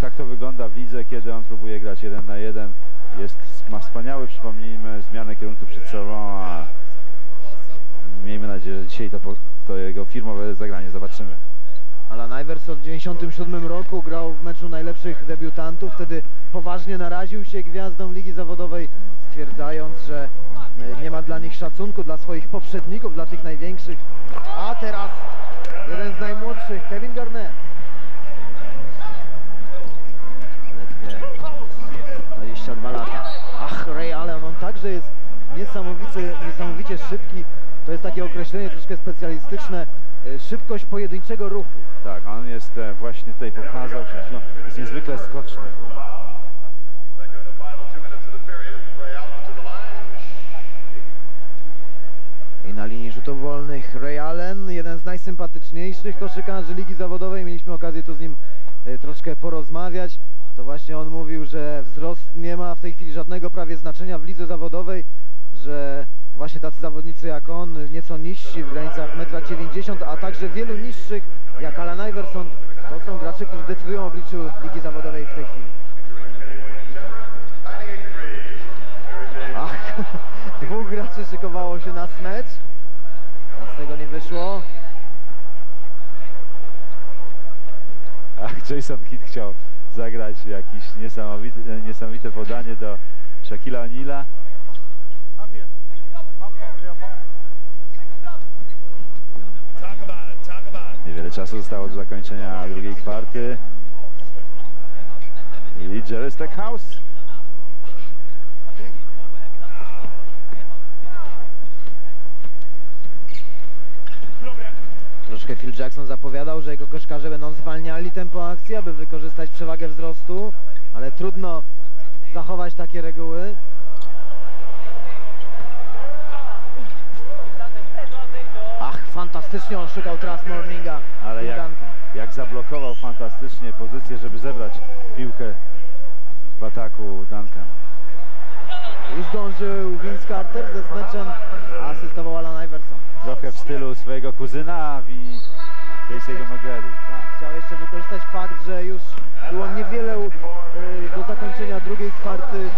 tak to wygląda w lidze, kiedy on próbuje grać jeden na jeden. Jest, ma wspaniały, przypomnijmy, zmianę kierunku przed sobą, a miejmy nadzieję, że dzisiaj to, to jego firmowe zagranie zobaczymy. Alan Iverson w 1997 roku grał w meczu najlepszych debiutantów, wtedy poważnie naraził się gwiazdom Ligi Zawodowej, stwierdzając, że e, nie ma dla nich szacunku, dla swoich poprzedników, dla tych największych. A teraz jeden z najmłodszych, Kevin Garnett. Ledwie 22 lata. Ach, Ray Allen, on także jest niesamowity, niesamowicie szybki. To jest takie określenie troszkę specjalistyczne. e, Szybkość pojedynczego ruchu. Tak, on jest e, właśnie tutaj pokazał jest niezwykle skoczny. I na linii rzutów wolnych Ray Allen, jeden z najsympatyczniejszych koszykarzy Ligi Zawodowej. Mieliśmy okazję tu z nim e, troszkę porozmawiać. To właśnie on mówił, że wzrost nie ma w tej chwili żadnego prawie znaczenia w lidze zawodowej, że właśnie tacy zawodnicy jak on, nieco niżsi w granicach 1,90 m, a także wielu niższych jak Alan Iverson, to są gracze, którzy decydują o obliczu Ligi Zawodowej w tej chwili. Ach, *laughs* dwóch graczy szykowało się na smecz. A z tego nie wyszło. Ach, Jason Kidd chciał zagrać jakieś niesamowite, niesamowite podanie do Shaquilla O'Neal'a. Niewiele czasu zostało do zakończenia drugiej kwarty. I Jerry Stackhouse. Troszkę Phil Jackson zapowiadał, że jego koszkarze będą zwalniali tempo akcji, aby wykorzystać przewagę wzrostu, ale trudno zachować takie reguły. Ach, fantastycznie on szukał teraz Morninga. Ale jak, jak zablokował fantastycznie pozycję, żeby zebrać piłkę w ataku Duncan. I zdążył Vince Carter ze smeczem, a asystował Alan Iverson. Trochę w stylu swojego kuzyna i Tracy'ego McGrady. Tak, chciał jeszcze wykorzystać fakt, że już było niewiele y, do zakończenia drugiej kwarty.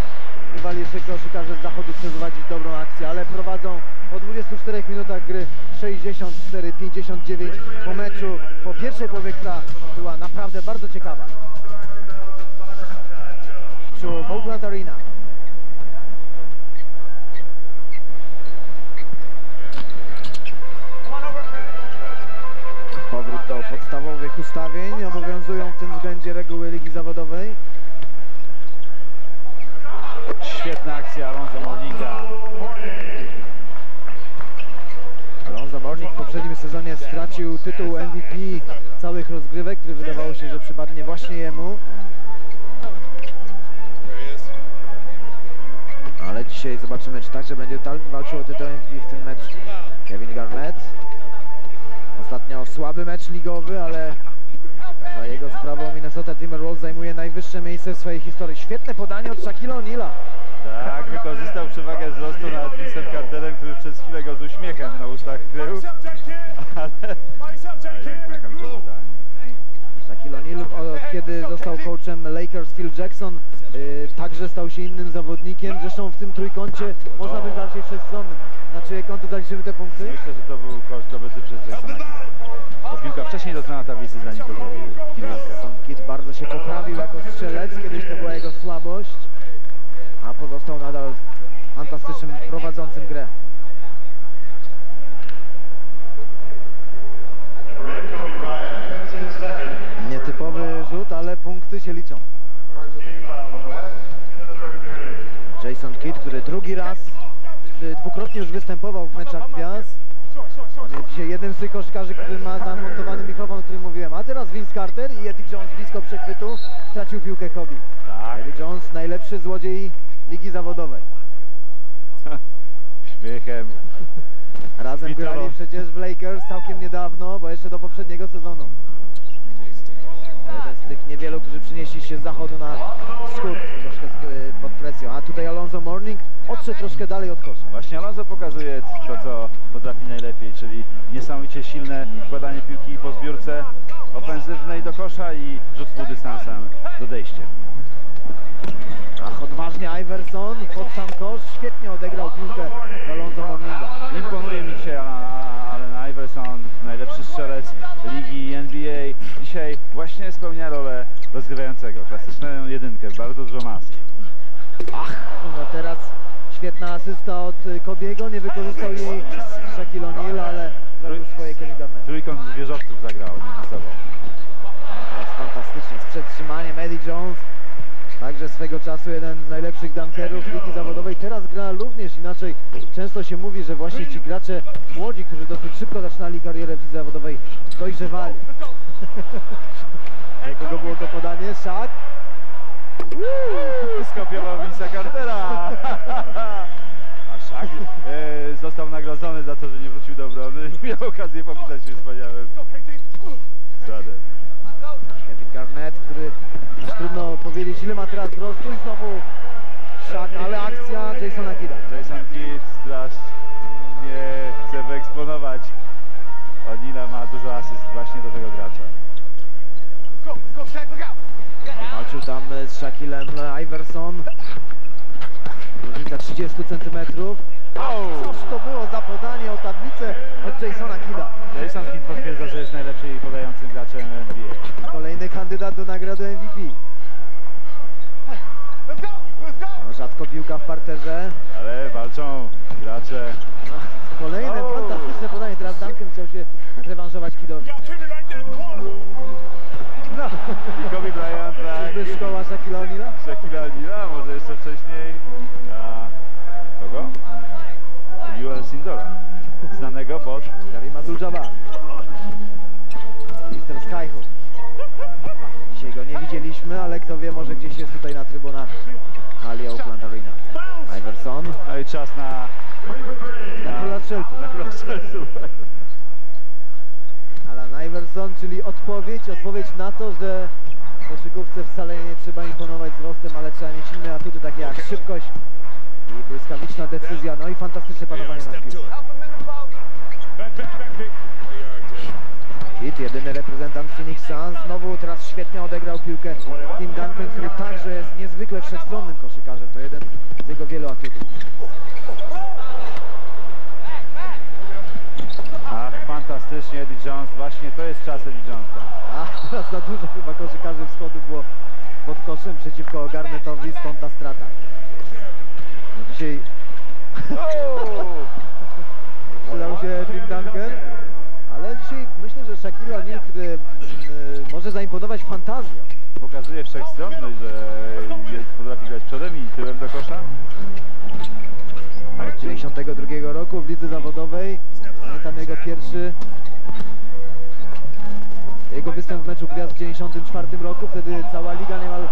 Rywali jeszcze koszykarze z zachodu przesuwać dobrą akcję, ale prowadzą po 24 minutach gry 64-59 po meczu, po pierwszej połowie, która była naprawdę bardzo ciekawa. Przy Oakland Arena. Powrót do podstawowych ustawień. Obowiązują w tym względzie reguły Ligi Zawodowej. Świetna akcja Alonso Morninga. Alonso Mourning w poprzednim sezonie stracił tytuł MVP całych rozgrywek, który wydawało się, że przypadnie właśnie jemu. Ale dzisiaj zobaczymy, czy także będzie walczył o tytuł MVP w tym meczu. Kevin Garnett. Ostatnio słaby mecz ligowy, ale Za jego sprawą Minnesota Timberwolves zajmuje najwyższe miejsce w swojej historii. Świetne podanie od Shaquille O'Neala. Tak, wykorzystał przewagę wzrostu nad Vincent Carterem, który przez chwilę go z uśmiechem na ustach krył. Ale... Shaquille O'Neal, od kiedy został coachem Lakers Phil Jackson, y, także stał się innym zawodnikiem. Zresztą w tym trójkącie można być bardziej wszechstronnym. Na czyje konto zaliczymy te punkty? Myślę, że to był kosz zdobyty przez Jacksona. Bo piłka wcześniej dotknęła tablicy, zanim to zrobił Kim Walker. Son Kidd bardzo się poprawił jako strzelec, kiedyś to była jego słabość, a pozostał nadal fantastycznym prowadzącym grę. Nietypowy rzut, ale punkty się liczą. Jason Kidd, który drugi raz, dwukrotnie już występował w meczach gwiazd. On jest dzisiaj jednym z tych koszykarzy, który ma zamontowany mikrofon, o którym mówiłem. A teraz Vince Carter i Eddie Jones blisko przechwytu stracił piłkę Kobe. Tak, Eddie Jones, najlepszy złodziej ligi zawodowej. *laughs* śmiechem. Razem Kwitowo. grali przecież w Lakers całkiem niedawno, bo jeszcze do poprzedniego sezonu. Jeden z tych niewielu, którzy przynieśli się z zachodu na wschód, troszkę z- pod presją. A tutaj Alonso Morning odszedł troszkę dalej od kosza. Właśnie Alonso pokazuje to, co potrafi najlepiej, czyli niesamowicie silne wkładanie piłki po zbiórce ofensywnej do kosza i rzut półdystansem z odejściem. Ach, odważnie Iverson pod sam kosz, świetnie odegrał piłkę Alonso Morninga. Imponuje mi dzisiaj Allen Iverson, najlepszy strzelec ligi NBA. Dzisiaj właśnie spełnia rolę rozgrywającego, klasyczną jedynkę, bardzo dużo mas. Ach, no teraz świetna asysta od Kobiego, nie wykorzystał jej Shaquille O'Neal, ale zrobił swoje Kevin Garnett. Trójkąt wieżowców zagrał między sobą. Teraz fantastycznie, z przetrzymaniem Eddie Jones, także swego czasu jeden z najlepszych dunkerów ligi zawodowej. Teraz gra również inaczej. Często się mówi, że właśnie ci gracze młodzi, którzy dosyć szybko zaczynali karierę w lidze zawodowej, dojrzewali. *laughs* Do kogo było to podanie? Shaq? Skopiował Vince'a Cartera. *laughs* A Szak e, został nagrodzony za to, że nie wrócił do obrony i *laughs* miał okazję popisać się wspaniałym sadem. Kevin Garnett, który aż trudno powiedzieć ile ma teraz wzrostu i znowu Shaq, ale akcja Jasona Kidda. Jason Kidd strasznie chce wyeksponować. O'Neala ma dużo asyst właśnie do tego gracza. Walczył tam z Shaquillem Iverson. Różnica 30 cm. Cóż to było za podanie o tablicę od Jasona Kidda. Jason Kidd potwierdza, że jest najlepszym podającym graczem NBA. Kolejny kandydat do nagrody MVP. No, rzadko piłka w parterze. Ale walczą gracze. No, kolejne fantastyczne podanie. Teraz Duncan chciał się zrewanżować Kiddowi. No. I Kobe Bryant, tak. Czyżby szkoła Shaquille O'Neala? Shaquille O'Neala, może jeszcze wcześniej. A kogo? Joel Sindora. Znanego pod Karim Abdul-Jabbar. Mister Skyhook. Dzisiaj go nie widzieliśmy, ale kto wie, może gdzieś jest tutaj na trybunach hali Oakland Arena. Iverson, No i czas na... na króla strzelców. Na króla strzelców. Alan Iverson, czyli odpowiedź, odpowiedź na to, że w koszykówce wcale nie trzeba imponować wzrostem, ale trzeba mieć inne atuty, takie jak szybkość i błyskawiczna decyzja, no i fantastyczne panowanie nad piłką. Hit, jedyny reprezentant Phoenix Suns, znowu teraz świetnie odegrał piłkę Tim Duncan, który także jest niezwykle wszechstronnym koszykarzem, to jeden z jego wielu atutów. Ach, fantastycznie Eddie Jones. Właśnie to jest czas Eddie Jonesa. A teraz za dużo chyba koszykarzy wschodu było pod koszem przeciwko Garnetowi, stąd ta strata. No dzisiaj *laughs* przydał się Tim Duncan, ale dzisiaj myślę, że Shaquille O'Neal, który mm, y, może zaimponować fantazją. Pokazuje wszechstronność, że jest, potrafi grać przodem i tyłem do kosza. Od 92 roku w lidze zawodowej. Pamiętam jego pierwszy jego występ w meczu gwiazd w 94 roku. Wtedy cała liga niemal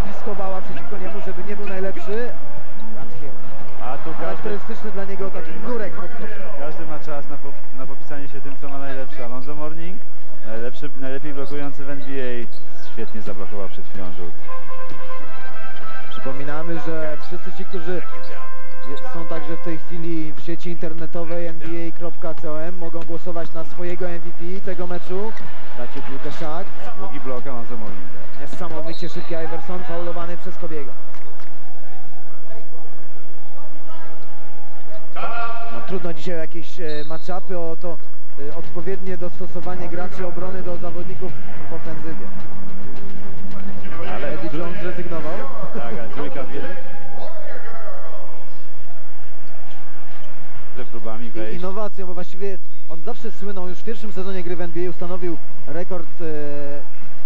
spiskowała przeciwko niemu, żeby nie był najlepszy. A tu każdy, Charakterystyczny dla niego taki nurek pod koszem. każdy ma czas na, po, na popisanie się tym, co ma najlepsze. Alonso Morning Najlepszy, najlepiej blokujący w NBA. Świetnie zablokował przed chwilą rzut. Przypominamy, że wszyscy ci, którzy są także w tej chwili w sieci internetowej nba.com mogą głosować na swojego MVP tego meczu. Dacie piłkę Szak. Drugi blok Alonso Molinga. Niesamowicie szybki Iverson, faulowany przez Kobiego. Trudno dzisiaj o jakieś e, matchupy, o to e, odpowiednie dostosowanie graczy obrony do zawodników w ofensywie. Ale Eddie Jones zrezygnował. Tak, ale trójka wie. próbami I wejść. innowacją, bo właściwie on zawsze słynął już w pierwszym sezonie gry w NBA, ustanowił rekord e,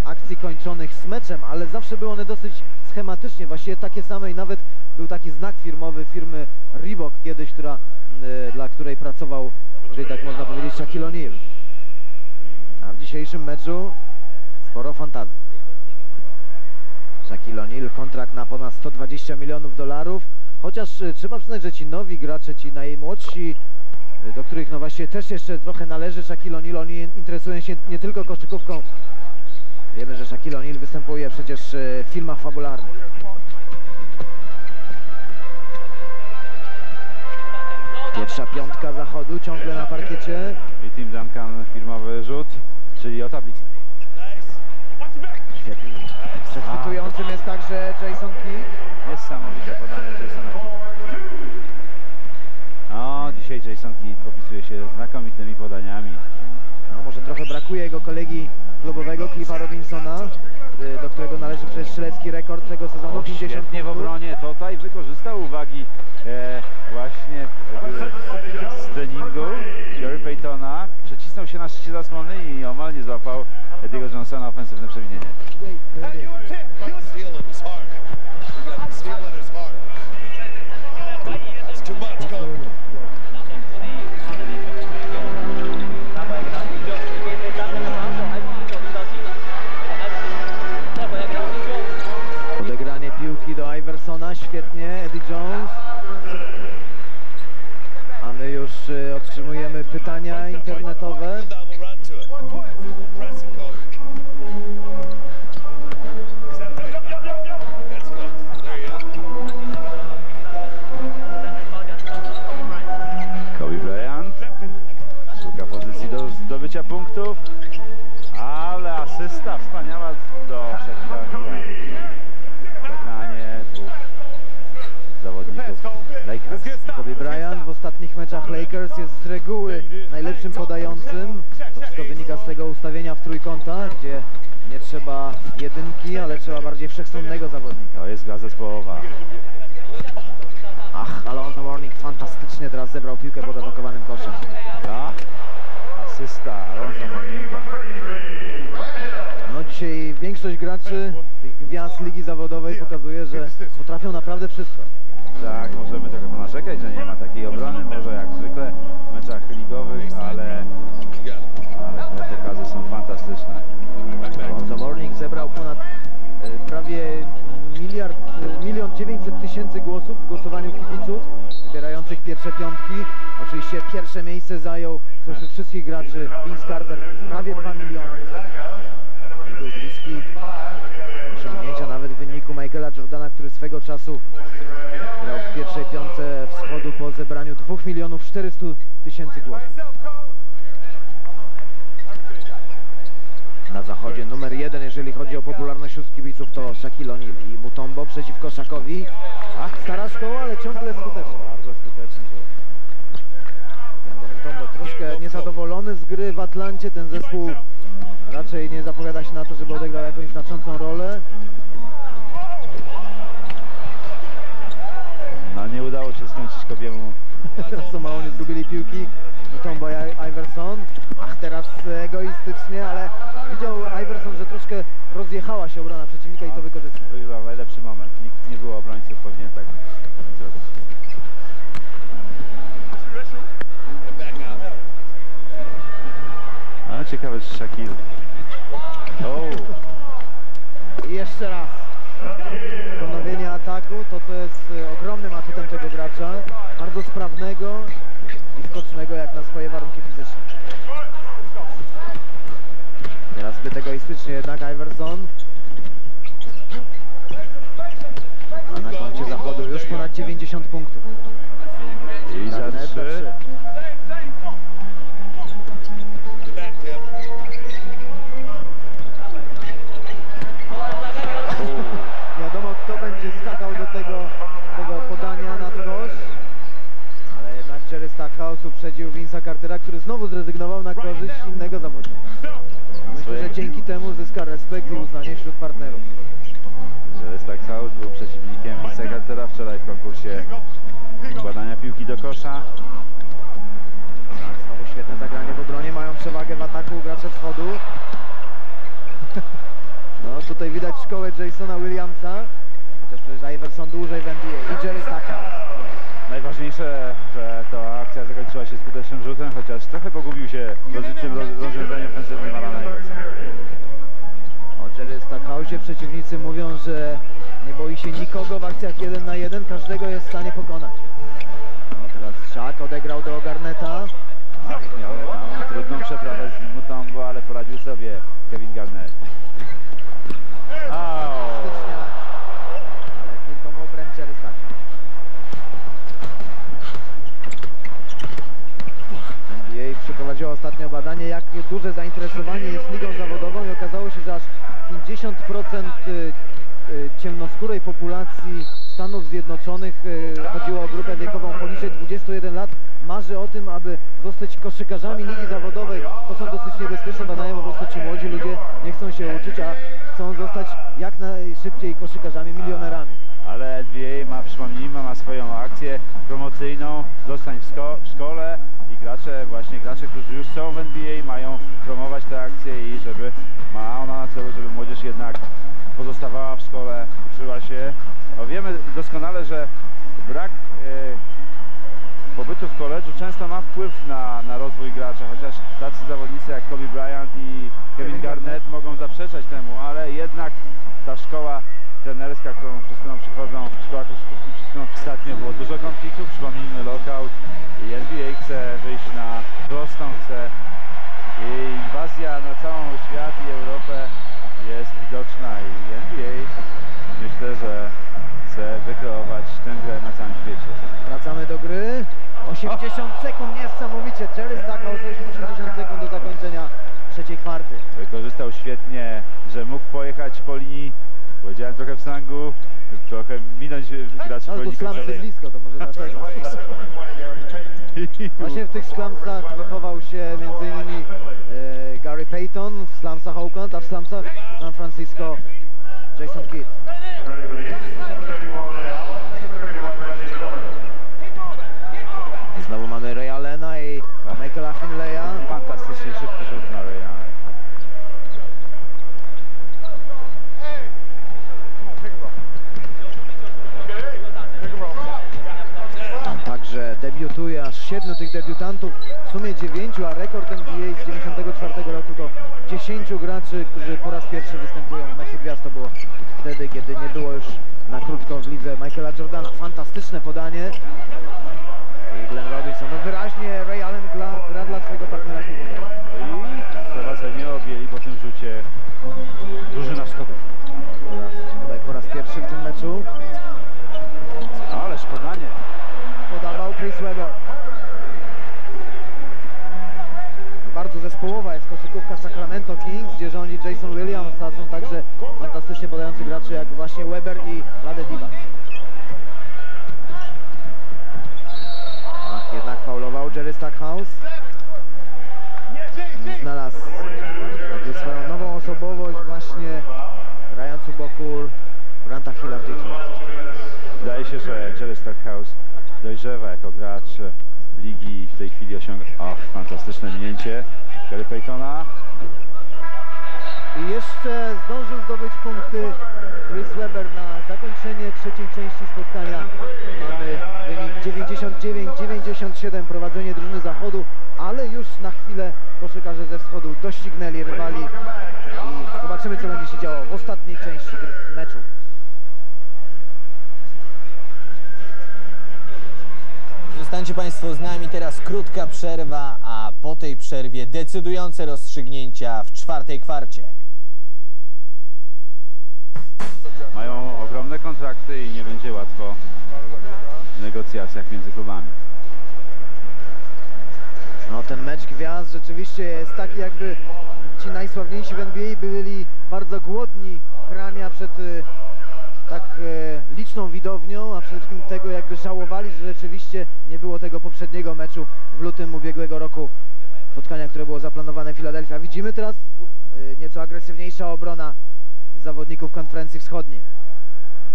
akcji kończonych z meczem, ale zawsze były one dosyć schematycznie, właściwie takie same i nawet był taki znak firmowy firmy Reebok kiedyś, która, e, dla której pracował, jeżeli tak można powiedzieć, Shaquille O'Neal. A w dzisiejszym meczu sporo fantazji. Shaquille O'Neal, kontrakt na ponad 120 milionów dolarów, chociaż e, trzeba przyznać, że ci nowi gracze, ci najmłodsi, e, do których no właśnie też jeszcze trochę należy Shaquille O'Neal, oni interesują się nie tylko koszykówką. Wiemy, że Shaquille O'Neal występuje przecież e, w filmach fabularnych. Pierwsza piątka zachodu ciągle na parkiecie. I Tim Duncan firmowy rzut, czyli o tablicę. Świetnie. Przechwytującym jest także Jason Kidd. Niesamowite podanie Jasona Kidda. O, dzisiaj Jason Kidd popisuje się znakomitymi podaniami. No, może trochę brakuje jego kolegi klubowego Cliffa Robinsona, do którego należy przecież strzelecki rekord tego sezonu O, 50 świetnie w obronie. Tutaj wykorzystał uwagi e, właśnie e, z treningu Gary Paytona. Przecisnął się na szczycie zasłony i omal nie złapał Ediego Johnsona ofensywne przewinienie. Iversona, świetnie, Eddie Jones. A my już y, otrzymujemy pytania internetowe. Kobe Bryant szuka pozycji do zdobycia punktów, ale asysta wspaniała do O'Neala. Zagranie dwóch zawodników Lakers. Kobe Bryant w ostatnich meczach Lakers jest z reguły najlepszym podającym. To wszystko wynika z tego ustawienia w trójkąta, gdzie nie trzeba jedynki, ale trzeba bardziej wszechstronnego zawodnika. To jest gra zespołowa. Ach, Alonso Morning fantastycznie teraz zebrał piłkę pod atakowanym koszem. Ta asysta Alonso Morninga. No dzisiaj większość graczy, tych gwiazd ligi zawodowej pokazuje, że potrafią naprawdę wszystko. Tak, możemy trochę ponarzekać, że nie ma takiej obrony, może jak zwykle w meczach ligowych, ale, ale te pokazy są fantastyczne. Alonso Morning zebrał ponad e, prawie miliard, milion dziewięćset tysięcy głosów w głosowaniu kibiców wybierających pierwsze piątki. Oczywiście pierwsze miejsce zajął spośród wszystkich graczy Vince Carter, prawie 2 miliony. Był bliski osiągnięcia nawet w wyniku Michaela Jordana, który swego czasu grał w pierwszej piątce wschodu po zebraniu 2 milionów 400 tysięcy głosów. Na zachodzie numer jeden, jeżeli chodzi o popularność wśród kibiców, to Shaquille O'Neal i Mutombo przeciwko Szakowi. Ach, stara szkoła, ale ciągle skuteczna. Bardzo skuteczny Mutombo troszkę niezadowolony z gry w Atlancie. Ten zespół raczej nie zapowiada się na to, żeby odegrał jakąś znaczącą rolę. No nie udało się skończyć Kobiemu. Teraz co mało nie zgubili piłki. Mutombo i Iverson. Ach, teraz egoistycznie, ale widział Iverson, że troszkę rozjechała się obrona przeciwnika i to wykorzystał. Wygrał najlepszy moment. Nikt nie było obrońców, powinien tak zrobić. Ale ciekawe czy Shaquille. O, I jeszcze raz. Ataku, to co jest e, ogromnym atutem tego gracza. Bardzo sprawnego i skocznego jak na swoje warunki fizyczne. Teraz zbyt egoistycznie jednak Iverson. A na koncie zachodu już ponad 90 punktów. I za Garnett za trzy. trzy. The back tip. Nie wiadomo kto będzie skakał tego, tego podania na kosz. Ale jednak Jerry Stackhouse uprzedził Vince'a Cartera, który znowu zrezygnował na korzyść innego zawodnika. Myślę, że dzięki temu zyska respekt i uznanie wśród partnerów. Jerry Stackhouse był przeciwnikiem Vince'a Cartera wczoraj w konkursie wkładania piłki do kosza. Tak, Znowu świetne zagranie w obronie, mają przewagę w ataku gracze wschodu. *laughs* No tutaj widać szkołę Jasona Williamsa, chociaż przecież Iverson dłużej w NBA i Jerry Stackhouse. Najważniejsze, że ta akcja zakończyła się skutecznym rzutem, chociaż trochę pogubił się tym roz- rozwiązaniu ofensywnym Alana Iversona. O Jerry Stackhausie przeciwnicy mówią, że nie boi się nikogo w akcjach 1 na 1, każdego jest w stanie pokonać. No teraz Shaq odegrał do Garneta. Ach, miał tam trudną przeprawę z Mutombo, ale poradził sobie Kevin Garnett. W obręb Jerry Stackhouse. NBA przeprowadziło ostatnio badanie, jak duże zainteresowanie jest ligą zawodową i okazało się, że aż 50% y, y, ciemnoskórej populacji Stanów Zjednoczonych, y, chodziło o grupę wiekową poniżej 21 lat, marzy o tym, aby zostać koszykarzami ligi zawodowej. To są dosyć niebezpieczne badania, po prostu ci młodzi ludzie nie chcą się uczyć, a chcą zostać jak najszybciej koszykarzami, milionerami. Ale NBA ma, przypomnijmy, ma swoją akcję promocyjną Zostań w, sko- w szkole i gracze, właśnie gracze, którzy już są w NBA mają promować tę akcję i żeby ma ona na celu, żeby młodzież jednak pozostawała w szkole, uczyła się. No wiemy doskonale, że brak e, pobytu w koledżu często ma wpływ na, na rozwój gracza, chociaż tacy zawodnicy jak Kobe Bryant i Kevin Garnett. mogą zaprzeczać temu, ale jednak ta szkoła trenerska, którą przez którą przychodzą, szkoła koszykówki, przez którą ostatnio było dużo konfliktów, przypomnijmy lockout i NBA chce wyjść na prostą, chce jej inwazja na całą świat i Europę jest widoczna i NBA myślę, że chce wykreować tę grę na całym świecie. Wracamy do gry. 80 sekund, niesamowicie. Jerry Stackhouse 80 sekund do zakończenia trzeciej kwarty. Wykorzystał świetnie, że mógł pojechać po linii, powiedziałem trochę w slangu, trochę minąć No tu linii slamsy końcowej. blisko, to może dlatego. *laughs* Właśnie w tych slamsach wychował się m.in. E, Gary Payton, w slamsach Oakland, a w slamsach San Francisco Jason Kidd. I znowu mamy Ray Allena i Michaela Finleya. Fantastycznie szybki rzut na Ray Także debiutuje aż siedmiu tych debiutantów, w sumie dziewięciu, a rekord NBA z 94 roku to 10 graczy, którzy po raz pierwszy występują w meczu gwiazd. To było wtedy, kiedy nie było już na krótko w lidze Michaela Jordana. Fantastyczne podanie. I Glenn Robinson, no wyraźnie Ray Allen gra, gra dla swojego partnera. No i prowadzenie objęli po tym rzucie drużyna wschodów. Teraz Tutaj po raz pierwszy w tym meczu Ależ podanie. Chris. Bardzo zespołowa jest koszykówka Sacramento Kings, gdzie rządzi Jason Williams, a są także fantastycznie podający gracze jak właśnie Weber i Lade Divac. Ach, jednak faulował Jerry Stackhouse. Znalazł swoją nową osobowość właśnie grając u boku Granta Hilla w Detroit. Wydaje się, że Jerry Stackhouse dojrzewa jako gracz ligi i w tej chwili osiąga... Ach, fantastyczne minięcie Gary Paytona. I jeszcze zdążył zdobyć punkty Chris Webber na zakończenie trzeciej części spotkania. Mamy wynik 99-97, prowadzenie drużyny zachodu, ale już na chwilę koszykarze ze wschodu doścignęli rywali i zobaczymy co będzie się działo w ostatniej części meczu. Zostańcie Państwo z nami, teraz krótka przerwa, a po tej przerwie decydujące rozstrzygnięcia w czwartej kwarcie. Mają ogromne kontrakty i nie będzie łatwo w negocjacjach między klubami. No ten mecz gwiazd rzeczywiście jest taki jakby ci najsławniejsi w NBA byli bardzo głodni grania przed y, tak e, liczną widownią, a przede wszystkim tego jakby żałowali, że rzeczywiście nie było tego poprzedniego meczu w lutym ubiegłego roku spotkania, które było zaplanowane w Filadelfii. Widzimy teraz y, nieco agresywniejsza obrona zawodników konferencji wschodniej.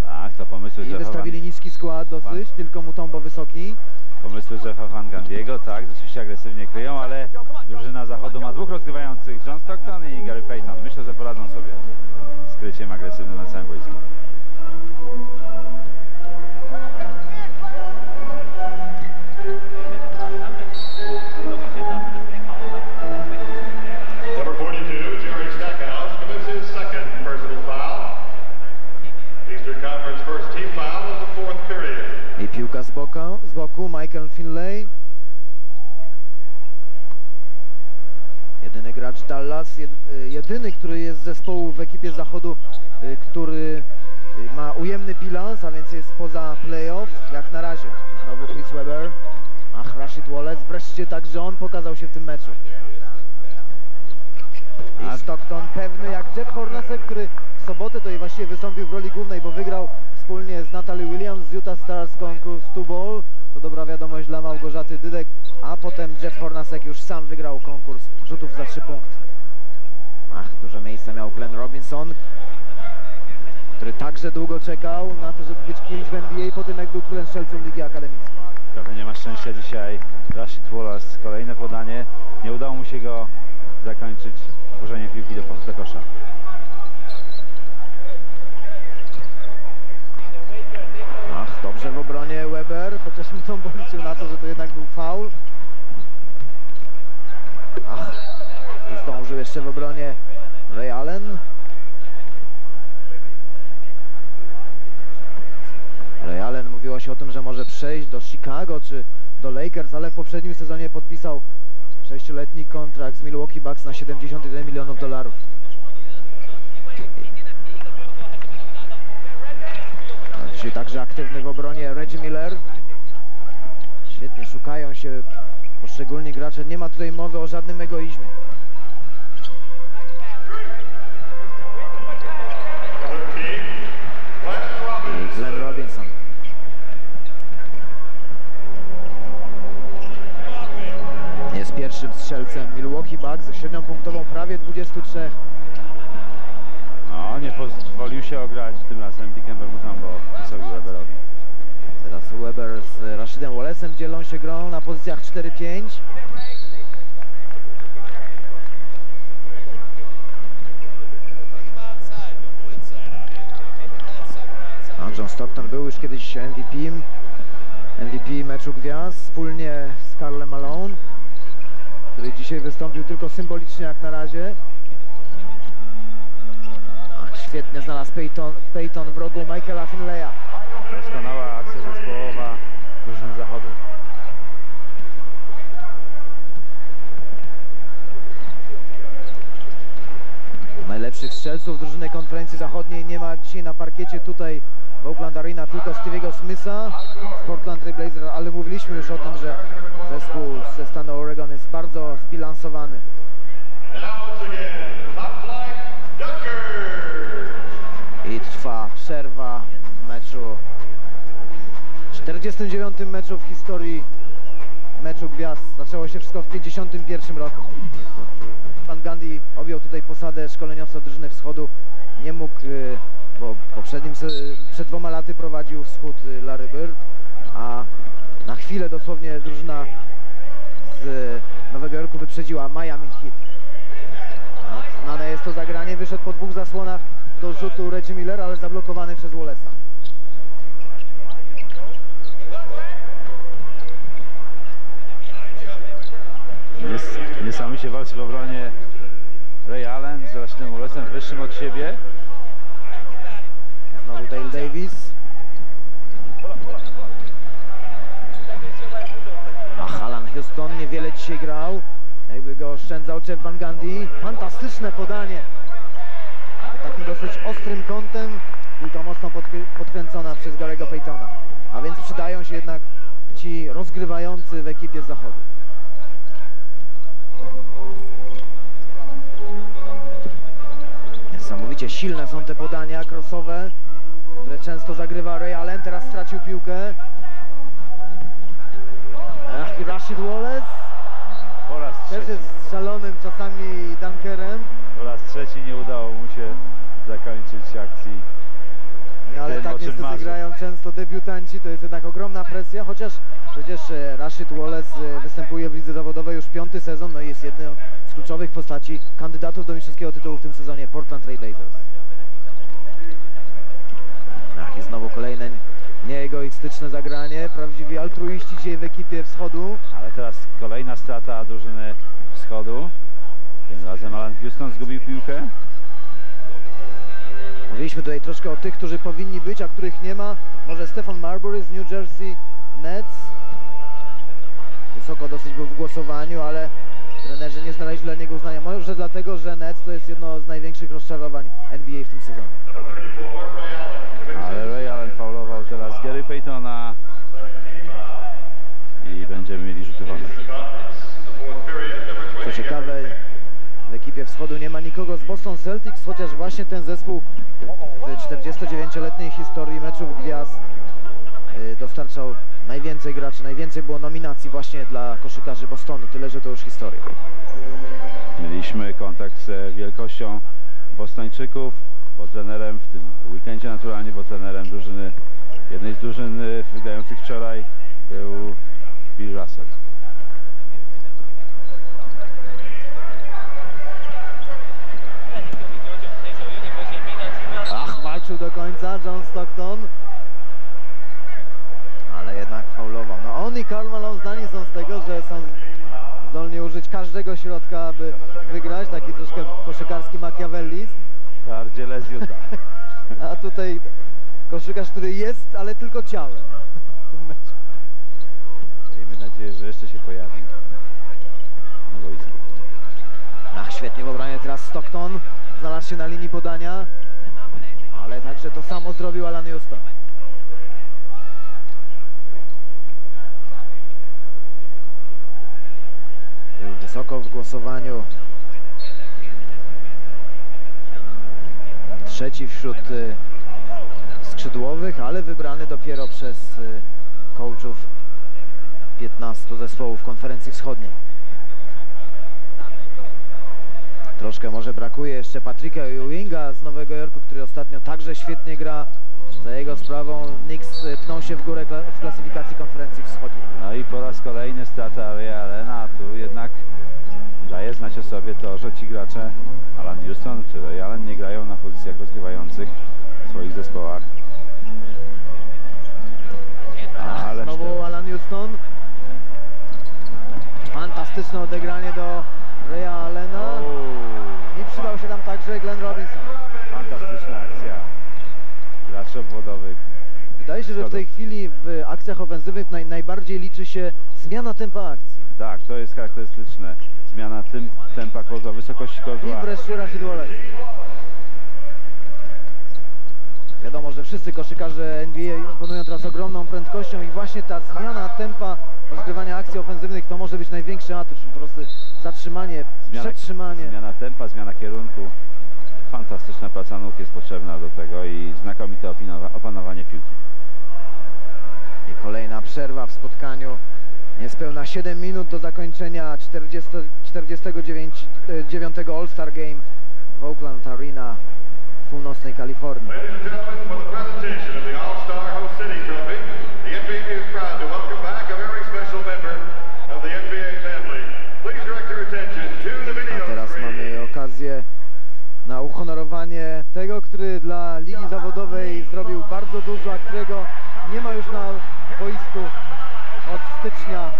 Tak, to pomysły I Jeffa Van, wystawili niski skład dosyć, tylko Mutombo wysoki. pomysły Jeffa Van Gandiego, tak, rzeczywiście agresywnie kryją, ale drużyna zachodu ma dwóch rozgrywających, John Stockton i Gary Payton. Myślę, że poradzą sobie z kryciem agresywnym na całym boisku. Number 42, Jerry Stackhouse, commits his second personal foul. Eastern Conference first team foul of the fourth period. I piłka z boku, z boku Michael Finlay. Jedyny gracz Dallas, jed, jedyny, który jest z zespołu w ekipie zachodu, y, który ma ujemny bilans, a więc jest poza playoff, jak na razie. Znowu Chris Webber, ach Rashid Wallace, wreszcie także on pokazał się w tym meczu. I Stockton pewny jak Jeff Hornacek, który w sobotę to i właściwie wystąpił w roli głównej, bo wygrał wspólnie z Natalie Williams z Utah Stars konkurs Two Ball. To dobra wiadomość dla Małgorzaty Dydek, a potem Jeff Hornacek już sam wygrał konkurs rzutów za trzy punkty. Ach, duże miejsce miał Glenn Robinson, który także długo czekał na to, żeby być kimś w NBA po tym, jak był królem strzelców Ligi Akademickiej. Trochę nie ma szczęścia dzisiaj Rashid Wallace. Kolejne podanie. Nie udało mu się go zakończyć włożeniem piłki do, do kosza. Ach, dobrze w obronie Weber, chociaż mu tą liczył na to, że to jednak był faul. Ach, zdążył jeszcze w obronie Ray Allen. Ray Allen mówiło się o tym, że może przejść do Chicago czy do Lakers, ale w poprzednim sezonie podpisał sześcioletni kontrakt z Milwaukee Bucks na 71 milionów dolarów. A Dzisiaj także aktywny w obronie Reggie Miller. Świetnie szukają się poszczególni gracze. Nie ma tutaj mowy o żadnym egoizmie. Glenn Robinson. Pierwszym strzelcem Milwaukee Bucks ze średnią punktową prawie 23. No, nie pozwolił się ograć tym razem Dickenber Mutombo Chrisowi Weberowi. Teraz Weber z Rashidem Wallace'em dzielą się grą na pozycjach 4-5. A John Stockton był już kiedyś MVP, MVP meczu gwiazd wspólnie z Karlem Malone, który dzisiaj wystąpił tylko symbolicznie jak na razie. Świetnie znalazł Peyton, Peyton w rogu Michaela Finlaya. Doskonała akcja zespołowa drużyny zachodu. Najlepszych strzelców drużyny konferencji zachodniej nie ma dzisiaj na parkiecie tutaj w Oakland Arena tylko Stevie'ego Smitha z Portland Trail Blazers, ale mówiliśmy już o tym, że zespół ze stanu Oregon jest bardzo zbilansowany. I trwa przerwa w meczu 49 meczu w historii meczu gwiazd. Zaczęło się wszystko w 51 roku. Pan Gandhi objął tutaj posadę szkoleniowca drużyny wschodu. Nie mógł, y, bo poprzednim, przed dwoma laty prowadził wschód y, Larry Bird, a na chwilę dosłownie drużyna z Nowego Jorku wyprzedziła Miami Heat. Znane jest to zagranie, wyszedł po dwóch zasłonach do rzutu Reggie Miller, ale zablokowany przez Wallace'a. Nies niesamowicie walczy w obronie Ray Allen z Rashidem Wallace'em wyższym od siebie. Znowu Dale Davis. dzisiaj grał. Jakby go oszczędzał Jeff Van Gundy. Fantastyczne podanie. Takim dosyć ostrym kątem. Piłka mocno podkrę- podkręcona przez Garego Paytona. A więc przydają się jednak ci rozgrywający w ekipie z zachodu. Niesamowicie silne są te podania crossowe, które często zagrywa Ray Allen. Teraz stracił piłkę. Ach, i Rashid Wallace Po raz też trzeci, jest szalonym czasami dunkerem, po raz trzeci nie udało mu się zakończyć akcji. No, ale tak niestety marzył. grają często debiutanci, to jest jednak ogromna presja, chociaż przecież e, Rashid Wallace e, występuje w lidze zawodowej już piąty sezon, no i jest jedną z kluczowych postaci kandydatów do mistrzowskiego tytułu w tym sezonie Portland Trail Blazers. Ach, i znowu kolejne nieegoistyczne zagranie, prawdziwi altruiści dzisiaj w ekipie wschodu. Ale teraz kolejna strata drużyny wschodu. Tym razem Alan Houston zgubił piłkę. Mówiliśmy tutaj troszkę o tych, którzy powinni być, a których nie ma. Może Stefan Marbury z New Jersey Nets. Wysoko dosyć był w głosowaniu, ale trenerzy nie znaleźli dla niego uznania. Może dlatego, że Nets to jest jedno z największych rozczarowań NBA w tym sezonie. Ale Ray Allen faulował teraz Gary Paytona. I będziemy mieli rzuty wolne. Co ciekawe, w ekipie wschodu nie ma nikogo z Boston Celtics, chociaż właśnie ten zespół w 49-letniej historii meczów gwiazd y, dostarczał najwięcej graczy, najwięcej było nominacji właśnie dla koszykarzy Bostonu, tyle że to już historia. Mieliśmy kontakt z wielkością Bostończyków, bo trenerem w tym weekendzie naturalnie, bo trenerem drużyny, jednej z drużyn y, grających wczoraj był Bill Russell. Ach, walczył do końca John Stockton. Ale jednak faulował. No on i Karl Malone znani są z tego, że są zdolni użyć każdego środka, aby wygrać. Taki troszkę koszykarski machiavellizm. Ardziele z Utah. *laughs* A tutaj koszykarz, który jest, ale tylko ciałem. *laughs* Miejmy nadzieję, że jeszcze się pojawi na boisku. Ach, świetnie w obronie teraz Stockton. Znalazł się na linii podania. Ale także to samo zrobił Alan Houston. Był wysoko w głosowaniu. Trzeci wśród y, skrzydłowych, ale wybrany dopiero przez y, coachów 15 zespołów konferencji wschodniej. Troszkę może brakuje jeszcze Patricka Ewinga z Nowego Jorku, który ostatnio także świetnie gra. Za jego sprawą Knicks y, pną się w górę w klasyfikacji konferencji wschodniej. No i po raz kolejny strata Ray Allena, tu jednak daje znać o sobie to, że ci gracze Alan Houston czy Ray Allen nie grają na pozycjach rozgrywających w swoich zespołach. Ale Znowu Alan Houston. Fantastyczne odegranie do. I przydał się tam także Glenn Robinson. Fantastyczna akcja graczy obwodowych. Wydaje się, że w tej chwili w akcjach ofensywnych naj, najbardziej liczy się zmiana tempa akcji. Tak, to jest charakterystyczne. Zmiana tym tempa kozła, wysokości I kozła. wreszcie Rashid Wallace. Wiadomo, że wszyscy koszykarze NBA imponują teraz ogromną prędkością i właśnie ta zmiana tempa rozgrywania akcji ofensywnych to może być największy atut, czyli po prostu zatrzymanie, przetrzymanie. zmiana tempa, zmiana kierunku. Fantastyczna praca nóg jest potrzebna do tego i znakomite opanowanie piłki. I kolejna przerwa w spotkaniu. Niespełna 7 minut do zakończenia 40, 49 e, 9 All-Star Game w Oakland Arena północnej Kalifornii. A teraz mamy okazję na uhonorowanie tego, który dla Ligi Zawodowej zrobił bardzo dużo, a którego nie ma już na boisku od stycznia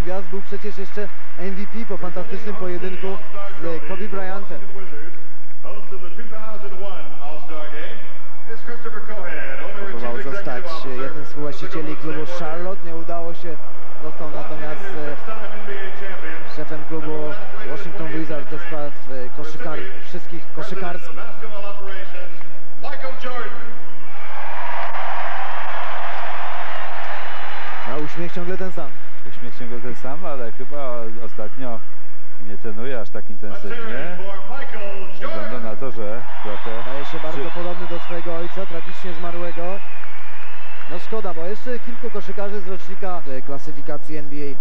gwiazd był przecież jeszcze MVP po fantastycznym pojedynku z Kobe Bryantem. Host of the 2001 All-Star Game is Christopher Cohen, owner and Próbował zostać jednym z właścicieli klubu Charlotte, nie udało się, został natomiast e, szefem klubu Washington Wizards do spraw e, koszykar, wszystkich koszykarskich. Basketball operations, Michael Jordan. A uśmiech ciągle ten sam. Uśmiech ciągle ten sam, ale chyba ostatnio nie trenuje aż tak intensywnie. Wygląda na to, że trochę Staje się bardzo Czy- podobny do swojego ojca, tragicznie zmarłego. No szkoda, bo jeszcze kilku koszykarzy z rocznika w klasyfikacji NBA.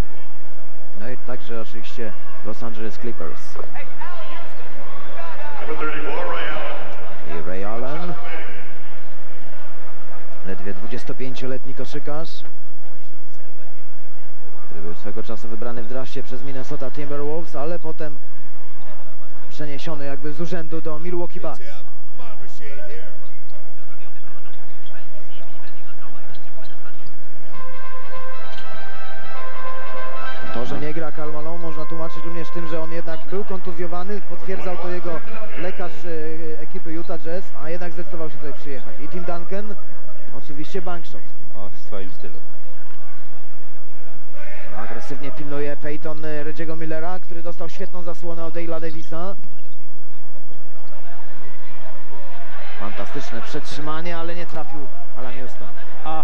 No i także oczywiście Los Angeles Clippers. Number 34, Ray Allen. I Ray Allen, ledwie 25-letni koszykarz, który był swego czasu wybrany w drafcie przez Minnesota Timberwolves, ale potem przeniesiony jakby z urzędu do Milwaukee Bucks. To, że nie gra Karl Malone można tłumaczyć również tym, że on jednak był kontuzjowany, potwierdzał to jego lekarz e, ekipy Utah Jazz, a jednak zdecydował się tutaj przyjechać. I Tim Duncan, oczywiście bankshot. o swoim stylu. Agresywnie pilnuje Peyton e, Reggie'ego Millera, który dostał świetną zasłonę od Dale'a Davisa. Fantastyczne przetrzymanie, ale nie trafił Alan Houston. A.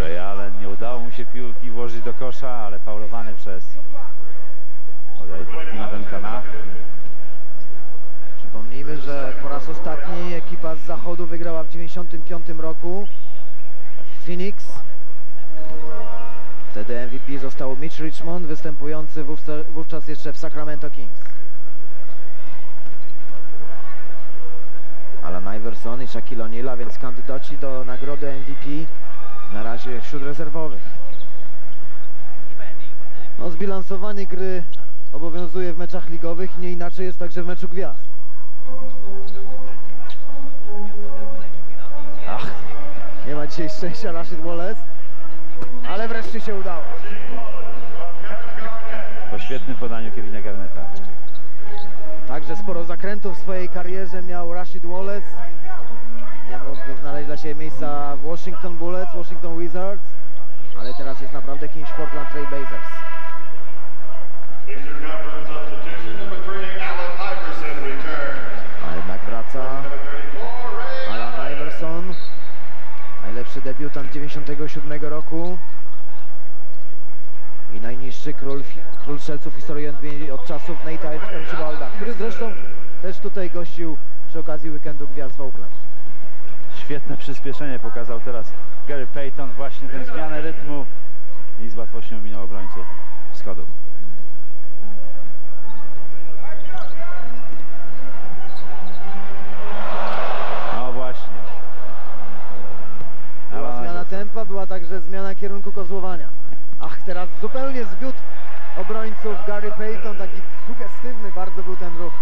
Ray Allen nie udało mu się piłki włożyć do kosza, ale faulowany przez bodaj Tima Duncana. Przypomnijmy, że po raz ostatni ekipa z zachodu wygrała w 95 roku Phoenix. Wtedy MVP został Mitch Richmond, występujący wówczas, jeszcze w Sacramento Kings. Alan Iverson i Shaquille O'Neal, więc kandydaci do nagrody MVP na razie wśród rezerwowych. No, zbilansowanie gry obowiązuje w meczach ligowych nie inaczej jest także w meczu gwiazd. Ach, nie ma dzisiaj szczęścia Rashid Wallace, ale wreszcie się udało. Po świetnym podaniu Kevina Garneta. Także sporo zakrętów w swojej karierze miał Rashid Wallace. Nie mógł znaleźć dla siebie miejsca w Washington Bullets, Washington Wizards, ale teraz jest naprawdę kimś w Portland Trail Blazers. Eastern Conference substitution, number three, Allen Iverson returns. A jednak wraca Number 34, Ray Alan. Iverson. Najlepszy debiutant 97 roku. I najniższy król, król historii NBA od czasów Nate'a Archibalda, który zresztą też tutaj gościł przy okazji weekendu gwiazd w Oakland. Świetne przyspieszenie pokazał teraz Gary Payton, właśnie tę zmianę rytmu i z łatwością minął obrońców wschodu. Tempa, była także zmiana kierunku kozłowania. Ach, teraz zupełnie zwiódł obrońców Gary Payton, taki sugestywny bardzo był ten ruch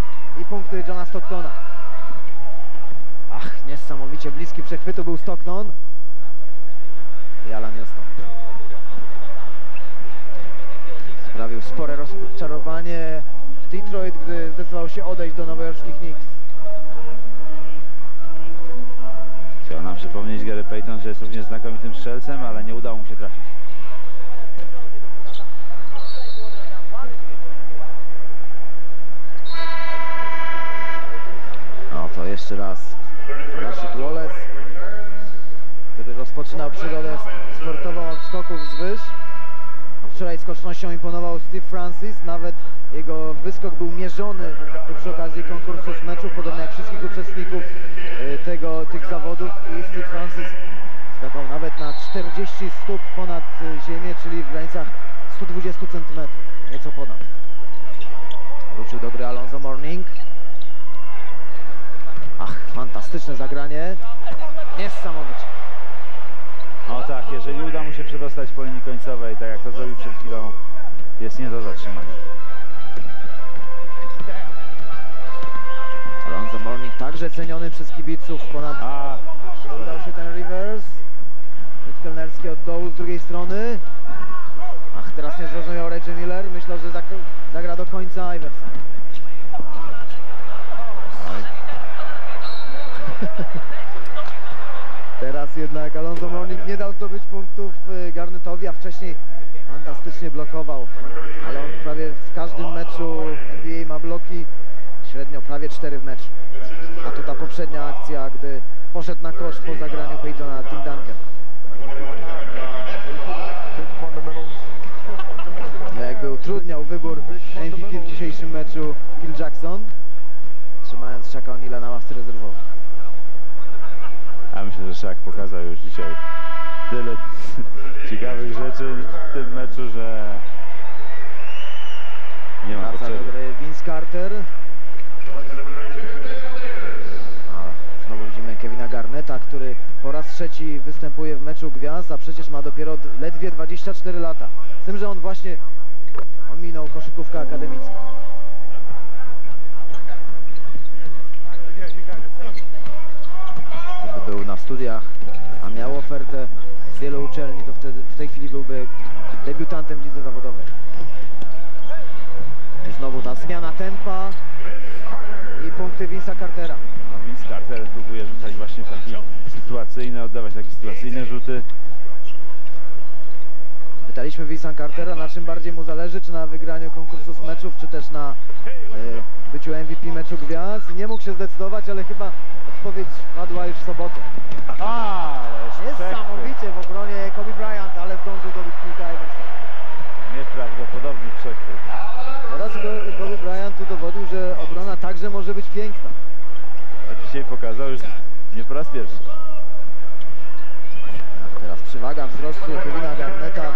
i punkty Johna Stocktona. Ach, niesamowicie bliski przechwytu był Stockton i Alan Houston. Sprawił spore rozczarowanie w Detroit, gdy zdecydował się odejść do nowojorskich Knicks. Chciał nam przypomnieć Gary Payton, że jest również znakomitym strzelcem, ale nie udało mu się trafić. No to jeszcze raz 33, Rashid Wallace, który rozpoczynał przygodę sportową od skoków z wyż. Wczoraj skocznością imponował Steve Francis, nawet jego wyskok był mierzony przy okazji konkursu z meczów, podobnie jak wszystkich uczestników e, tego, tych zawodów i Steve Francis skakał nawet na 40 stóp ponad e, ziemię, czyli w granicach 120 cm, nieco ponad. Wrócił do gry Alonso Morning. Ach, fantastyczne zagranie. Niesamowicie. No tak, jeżeli uda mu się przedostać po linii końcowej, tak jak to zrobił przed chwilą, jest nie do zatrzymania. Alonso Morning także ceniony przez kibiców ponad A Udał się ten reverse. Rzut kelnerski od dołu z drugiej strony. Ach, teraz nie zrozumiał Reggie Miller. Myślał, że zagra do końca Iverson. *laughs* Teraz jednak Alonso Morning nie dał zdobyć punktów y, Garnetowi, a wcześniej fantastycznie blokował. Ale on prawie w każdym meczu NBA ma bloki średnio prawie 4 w meczu. A to ta poprzednia akcja, gdy poszedł na kosz po zagraniu Peytona Tim Duncan. No jakby utrudniał wybór MVP w dzisiejszym meczu Phil Jackson, trzymając Shaka O'Neala na ławce rezerwowej. Ja myślę, że Szak pokazał już dzisiaj tyle *laughs* ciekawych rzeczy w tym meczu, że nie ma Wraca do potrzeby. gry Vince Carter. A znowu widzimy Kevina Garneta, który po raz trzeci występuje w meczu gwiazd, a przecież ma dopiero ledwie 24 lata. Z tym, że on właśnie ominął koszykówkę akademicką. Gdyby był na studiach, a miał ofertę z wielu uczelni, to wtedy w tej chwili byłby debiutantem w lidze zawodowej. I znowu ta zmiana tempa i punkty Vince'a Cartera. A Vince Carter próbuje rzucać właśnie w taki sytuacyjne, oddawać takie sytuacyjne rzuty. Pytaliśmy Vince'a Cartera, na czym bardziej mu zależy, czy na wygraniu konkursu z meczów, czy też na e, byciu MVP meczu gwiazd. Nie mógł się zdecydować, ale chyba odpowiedź padła już w sobotę. A, Niesamowicie w obronie Kobe Bryant, ale zdążył dobić piłkę Iverson. Nieprawdopodobny przechwyt. Teraz Ko- Kobe Bryant udowodnił, że obrona także może być piękna. A dzisiaj pokazał już nie po raz pierwszy. Teraz przewaga wzrostu Kevina Garneta.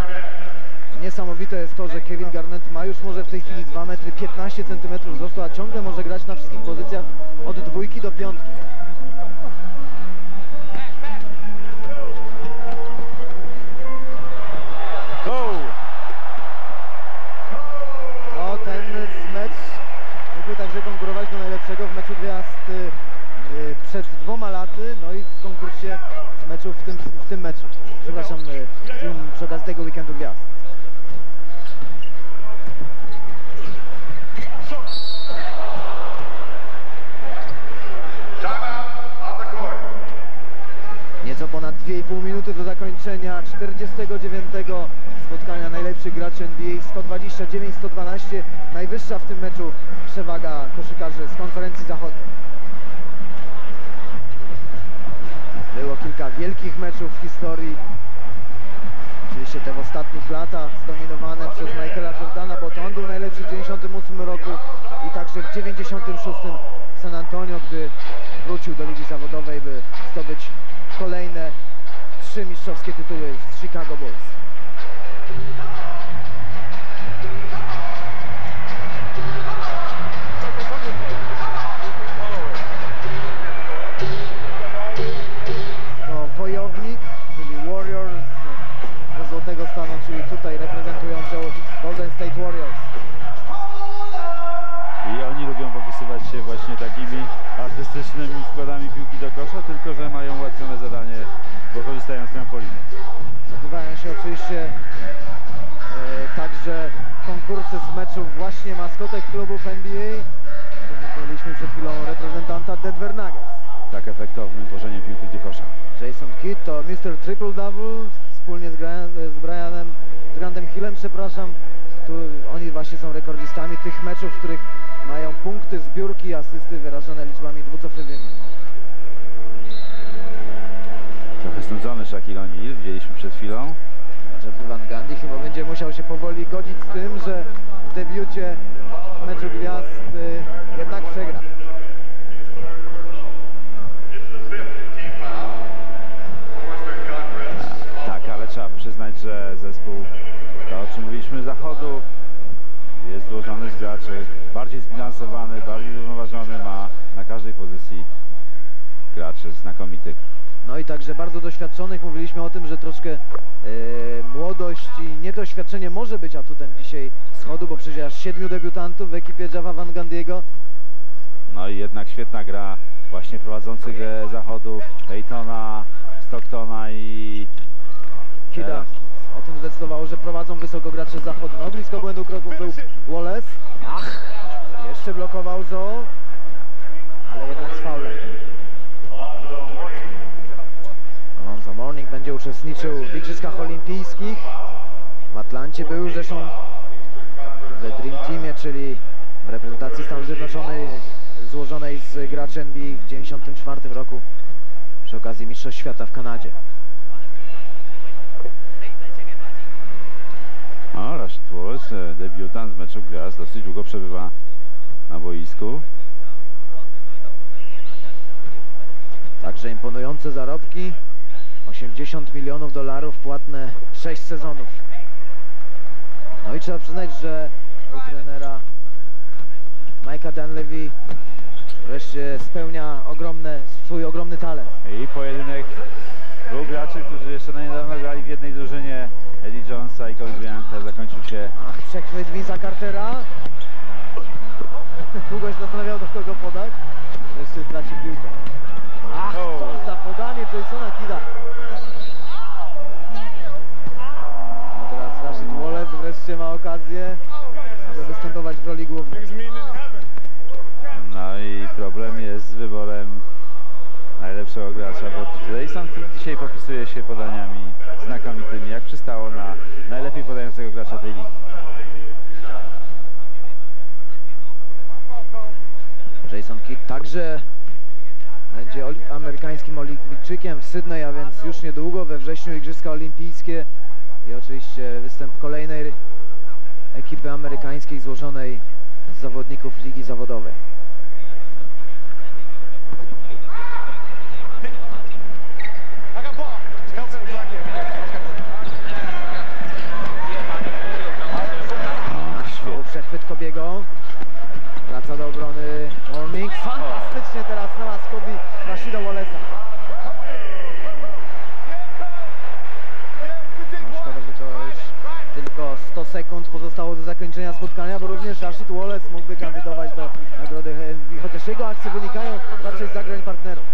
Niesamowite jest to, że Kevin Garnett ma już może w tej chwili 2 metry 15 cm wzrostu, a ciągle może grać na wszystkich pozycjach od dwójki do piątki. Go! No ten mecz mógłby także konkurować do najlepszego w meczu gwiazd y, przed dwoma laty, no i w konkursie z meczów w tym, w tym meczu. Przepraszam, y, w tym, przy okazji tego weekendu gwiazd. Nieco ponad 2,5 minuty do zakończenia 49 spotkania najlepszych graczy NBA 129-112 najwyższa w tym meczu przewaga koszykarzy z konferencji zachodniej. Było kilka wielkich meczów w historii. Oczywiście te w ostatnich latach zdominowane przez Michaela Jordana, bo to on był najlepszy w 98 roku i także w 96 w San Antonio, gdy wrócił do ligi zawodowej, by zdobyć kolejne trzy mistrzowskie tytuły z Chicago Bulls. Złotego Stanu, czyli tutaj reprezentujący Golden State Warriors. I oni lubią popisywać się właśnie takimi artystycznymi wkładami piłki do kosza, tylko że mają ułatwione zadanie, bo korzystają z trampoliny. Odbywają się oczywiście e, także konkursy z meczów właśnie maskotek klubów NBA. Tu Mieliśmy przed chwilą reprezentanta Denver Nuggets. Tak efektownym włożeniem piłki do kosza. Jason Kidd to Mr. Triple Double wspólnie z, Gra- z Brianem, z Grantem Hillem, przepraszam. Oni właśnie są rekordzistami tych meczów, w których mają punkty, zbiórki i asysty wyrażone liczbami dwucyfrowymi. Trochę snudzony Shaquille O'Neal, widzieliśmy przed chwilą. Jeff Van Gundy chyba będzie musiał się powoli godzić z tym, że w debiucie meczu gwiazd y, jednak przegra. Trzeba przyznać, że zespół to o czym mówiliśmy zachodu jest złożony z graczy bardziej zbilansowany, bardziej zrównoważony, ma na każdej pozycji graczy znakomitych. No i także bardzo doświadczonych. Mówiliśmy o tym, że troszkę e, młodość i niedoświadczenie może być atutem dzisiaj schodu, bo przecież aż siedmiu debiutantów w ekipie Java Van Gandiego. No i jednak świetna gra właśnie prowadzących grę zachodu Peytona, Stocktona i Kida Teraz. o tym zdecydowało, że prowadzą wysoko gracze z zachodu. No blisko błędu kroków był Wallace. Ach, jeszcze blokował Zo, ale jednak z faulem. Alonso Morning będzie uczestniczył w Igrzyskach Olimpijskich. W Atlancie był zresztą w Dream Teamie, czyli w reprezentacji Stanów Zjednoczonych złożonej z graczy NBA w 1994 roku przy okazji Mistrzostw Świata w Kanadzie. No, Wallace, e, debiutant z meczu gwiazd, dosyć długo przebywa na boisku. Także imponujące zarobki. 80 milionów dolarów płatne w 6 sezonów. No i trzeba przyznać, że u trenera Mike'a Dunleavy wreszcie spełnia ogromne, swój ogromny talent. I pojedynek dwóch graczy, którzy jeszcze na niedawno grali w jednej drużynie Eddie Jonesa i Kobe Bryanta zakończył się Ach, przechwyt Vince'a Cartera. Długo się zastanawiał do kogo podać. Wreszcie stracił piłkę. Ach, co za podanie Jasona Kida. No teraz Rashid Wallace wreszcie ma okazję, aby występować w roli głównej. No i problem jest z wyborem najlepszego gracza, bo Kidd dzisiaj popisuje się podaniami znakomitymi, jak przystało na najlepiej podającego gracza tej ligi. Jason Kidd także będzie amerykańskim olimpijczykiem w Sydney, a więc już niedługo we wrześniu Igrzyska Olimpijskie i oczywiście występ kolejnej ekipy amerykańskiej złożonej z zawodników Ligi Zawodowej. O, Przechwyt Kobiego. Wraca do obrony Morning. Fantastycznie teraz znalazł Kobi Rashida Wallace'a. No, szkoda, że to już tylko 100 sekund pozostało do zakończenia spotkania, bo również Rashid Wallace mógłby kandydować do nagrody HNB, chociaż jego akcje wynikają raczej z zagrań partnerów.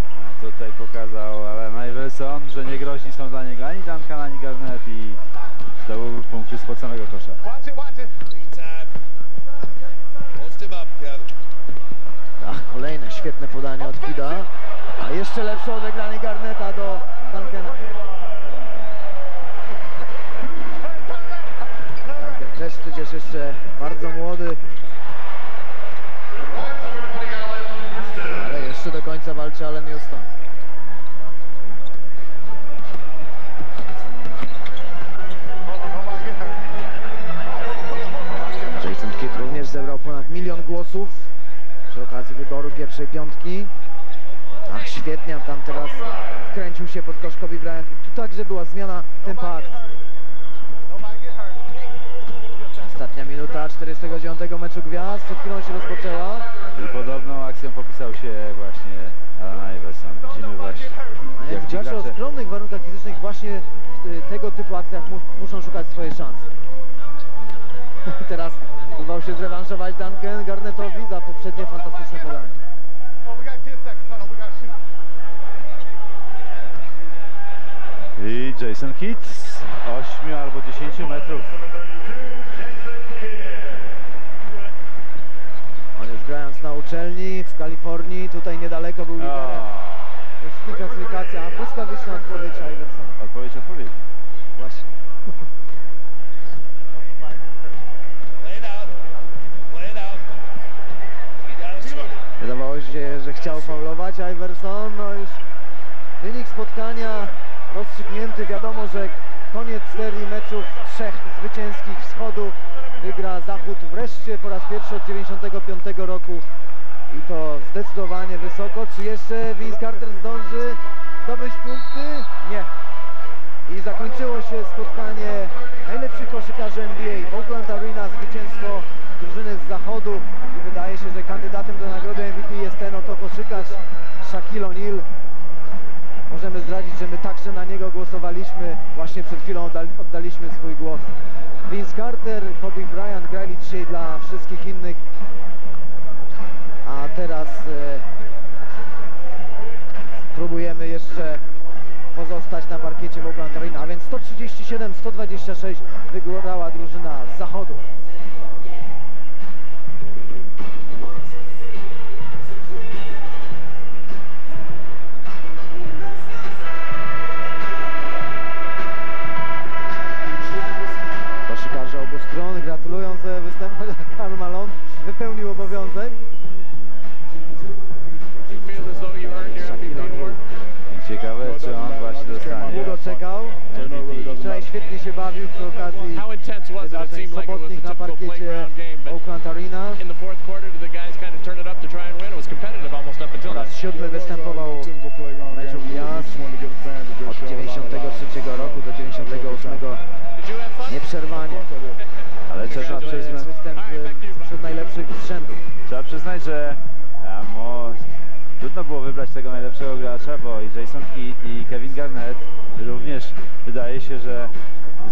Tutaj pokazał Alan Iverson, że nie groźni są dla niego ani Duncan, ani Garnett i zdobył punkty spod samego kosza. Ach, kolejne świetne podanie od Kida, a jeszcze lepsze odegranie Garneta do Duncana. Duncan też przecież jeszcze bardzo młody, ale jeszcze do końca walczy Allen Houston. Jason Kidd również zebrał ponad milion głosów przy okazji wyboru pierwszej piątki. Ach, świetnie, tam teraz wkręcił się pod kosz Kobe Bryant. Tu także była zmiana tempa akcji. Ostatnia minuta 49 meczu gwiazd, przed chwilą się rozpoczęła. I podobną akcją popisał się właśnie Alan Iverson. Widzimy właśnie, jak gracze o skromnych warunkach fizycznych właśnie w y, tego typu akcjach mu, muszą szukać swojej szansy. *laughs* Teraz próbował się zrewanżować Duncan Garnetowi za poprzednie fantastyczne podanie. i Jason Kidd z 8 albo 10 metrów. On już grając na uczelni w Kalifornii, tutaj niedaleko był liderem. Jest klasyfikacja, a błyskawiczna odpowiedź Iversona. odpowiedź odpowiedź. Właśnie. Wydawało się, że chciał faulować Iverson, no już wynik spotkania rozstrzygnięty. Wiadomo, że koniec serii meczów trzech zwycięskich wschodu wygra Zachód wreszcie po raz pierwszy od 95 roku i to zdecydowanie wysoko. Czy jeszcze Vince Carter zdąży zdobyć punkty? Nie. I zakończyło się spotkanie najlepszych koszykarzy NBA. W Oakland Arena zwycięstwo drużyny z zachodu i wydaje się, że kandydatem do nagrody MVP jest ten oto koszykarz Shaquille O'Neal. Możemy zdradzić, że my także na niego głosowaliśmy. Właśnie przed chwilą oddali, oddaliśmy swój głos. Vince Carter, Kobe Bryant grali dzisiaj dla wszystkich innych. A teraz e, spróbujemy jeszcze pozostać na parkiecie w Oakland Arena. A więc 137-126 wygrała drużyna z zachodu. Obu stron gratulują sobie występu. *laughs* Karl Malone wypełnił obowiązek. Ciekawe, czy on właśnie dostanie Długo czekał. Wczoraj świetnie się bawił przy okazji wydarzeń sobotnich na parkiecie Oakland Arena. Po raz siódmy występował w meczu gwiazd od 93 roku do 98 Nieprzerwanie. Ale trzeba przyznać, Występ wśród najlepszych z rzędu. trzeba przyznać, że trudno było wybrać tego najlepszego gracza, bo i Jason Kidd i Kevin Garnett również wydaje się, że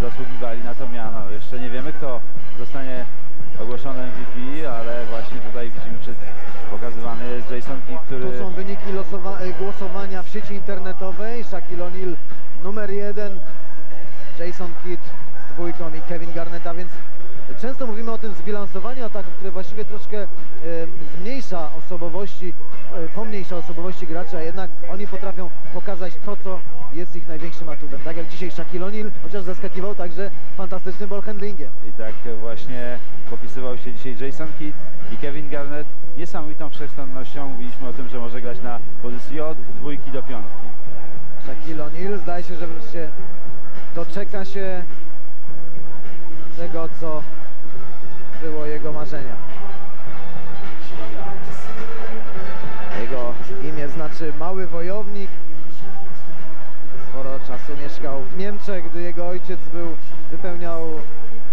zasługiwali na to miano. Jeszcze nie wiemy, kto zostanie ogłoszony MVP, ale właśnie tutaj widzimy przed pokazywany jest Jason Kidd, który Tu są wyniki losowa- głosowania w sieci internetowej. Shaquille O'Neal numer jeden, Jason Kidd z dwójką i Kevin Garnett, a więc często mówimy o tym zbilansowaniu ataku, które właściwie troszkę e, zmniejsza osobowości, e, pomniejsza osobowości graczy, a jednak oni potrafią pokazać to, co jest ich największym atutem. Tak jak dzisiaj Shaquille O'Neal, chociaż zaskakiwał także fantastycznym ballhandlingiem. I tak właśnie popisywał się dzisiaj Jason Kidd i Kevin Garnett niesamowitą wszechstronnością. Mówiliśmy o tym, że może grać na pozycji od dwójki do piątki. Shaquille O'Neal zdaje się, że wreszcie doczeka się tego, co było jego marzenia. Jego imię znaczy mały wojownik. Sporo czasu mieszkał w Niemczech, gdy jego ojciec był, wypełniał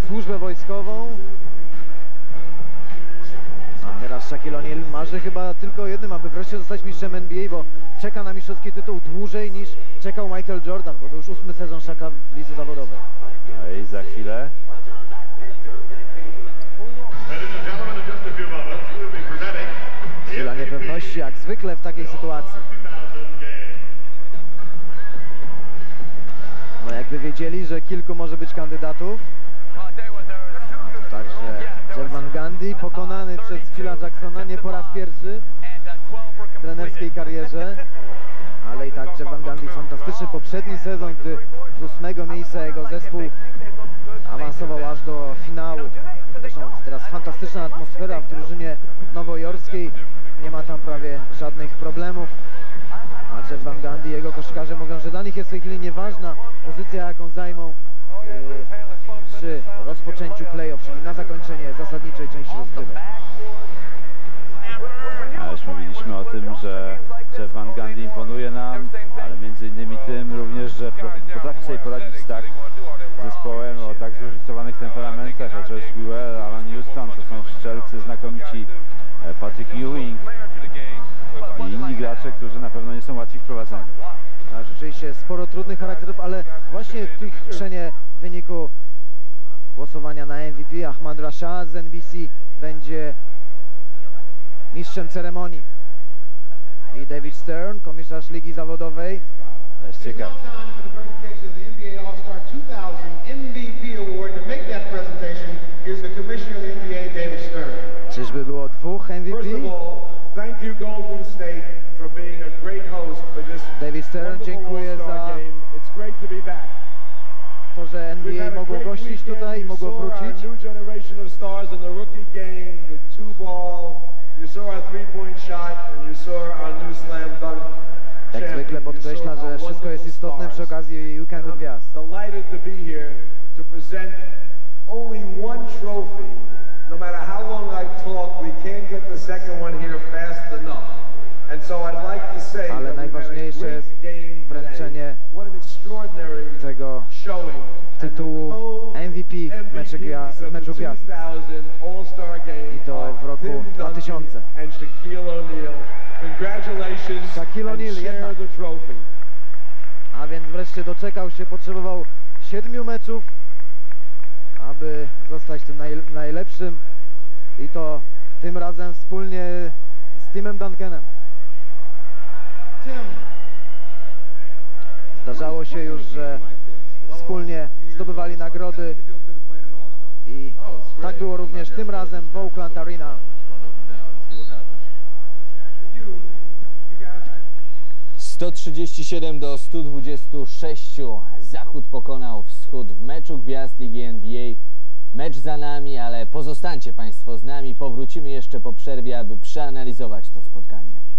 służbę wojskową. A teraz Shaquille O'Neal marzy chyba tylko o jednym, aby wreszcie zostać mistrzem NBA, bo czeka na mistrzowski tytuł dłużej niż czekał Michael Jordan, bo to już ósmy sezon Shaka w lidze zawodowej. No i za chwilę Chwila niepewności, jak zwykle w takiej sytuacji. 2000 game. No jakby wiedzieli, że kilku może być kandydatów, także Van Gundy pokonany przez Phila Jacksona nie po raz pierwszy w trenerskiej karierze, ale i tak Van Gundy fantastyczny poprzedni sezon, gdy z ósmego miejsca jego zespół awansował aż do finału. Zresztą teraz fantastyczna atmosfera w drużynie nowojorskiej, nie ma tam prawie żadnych problemów. A Jeff Van Gundy i jego koszykarze mówią, że dla nich jest w tej chwili nieważna pozycja, jaką zajmą e, przy rozpoczęciu playoff, czyli na zakończenie zasadniczej części rozgrywek. A już mówiliśmy o tym, że Jeff Van Gundy imponuje nam, ale między innymi tym również, że potrafi sobie poradzić z tak zespołem o tak zróżnicowanych temperamentach, Josh Whewell, Alan Houston, to są strzelcy znakomici, e, Patrick Ewing i inni gracze, którzy na pewno nie są łatwi w prowadzeniu. Tak, rzeczywiście sporo trudnych charakterów, ale właśnie w tych przenie wyniku głosowania na MVP Ahmad Rashad z NBC będzie mistrzem ceremonii. I David Stern, komisarz Ligi Zawodowej, To jest ciekawe. time for the presentation of the NBA All-Star 2000 MVP Award. To make that presentation, here's the Commissioner of the NBA, David Stern. czyżby było dwóch MVP? First of all, thank you Golden State for being a great host for this David Stern, dziękuję za. It's great to be back. To, że NBA mogło gościć tutaj i mogło wrócić. Jak zwykle podkreśla, że wszystko jest istotne przy okazji Weekendu Gwiazd. delighted to be here to present only one trophy. No matter how long I talk, we can't get the second one here fast enough. And so I'd like to say Ale najważniejsze jest wręczenie tego tytułu MVP meczu gwia- meczu gwiazd. 2000 All-Star Game I to w roku Tim Duncan 2000. And Shaquille O'Neal. Jednak. A więc wreszcie doczekał się, potrzebował siedmiu meczów, aby zostać tym naj, najlepszym i to tym razem wspólnie z Timem Duncanem. Tim, Zdarzało się już, że wspólnie zdobywali nagrody i tak było również tym razem w Oakland Arena. 137 do 126. Zachód pokonał wschód w meczu gwiazd Ligi NBA. Mecz za nami, ale pozostańcie Państwo z nami. Powrócimy jeszcze po przerwie, aby przeanalizować to spotkanie.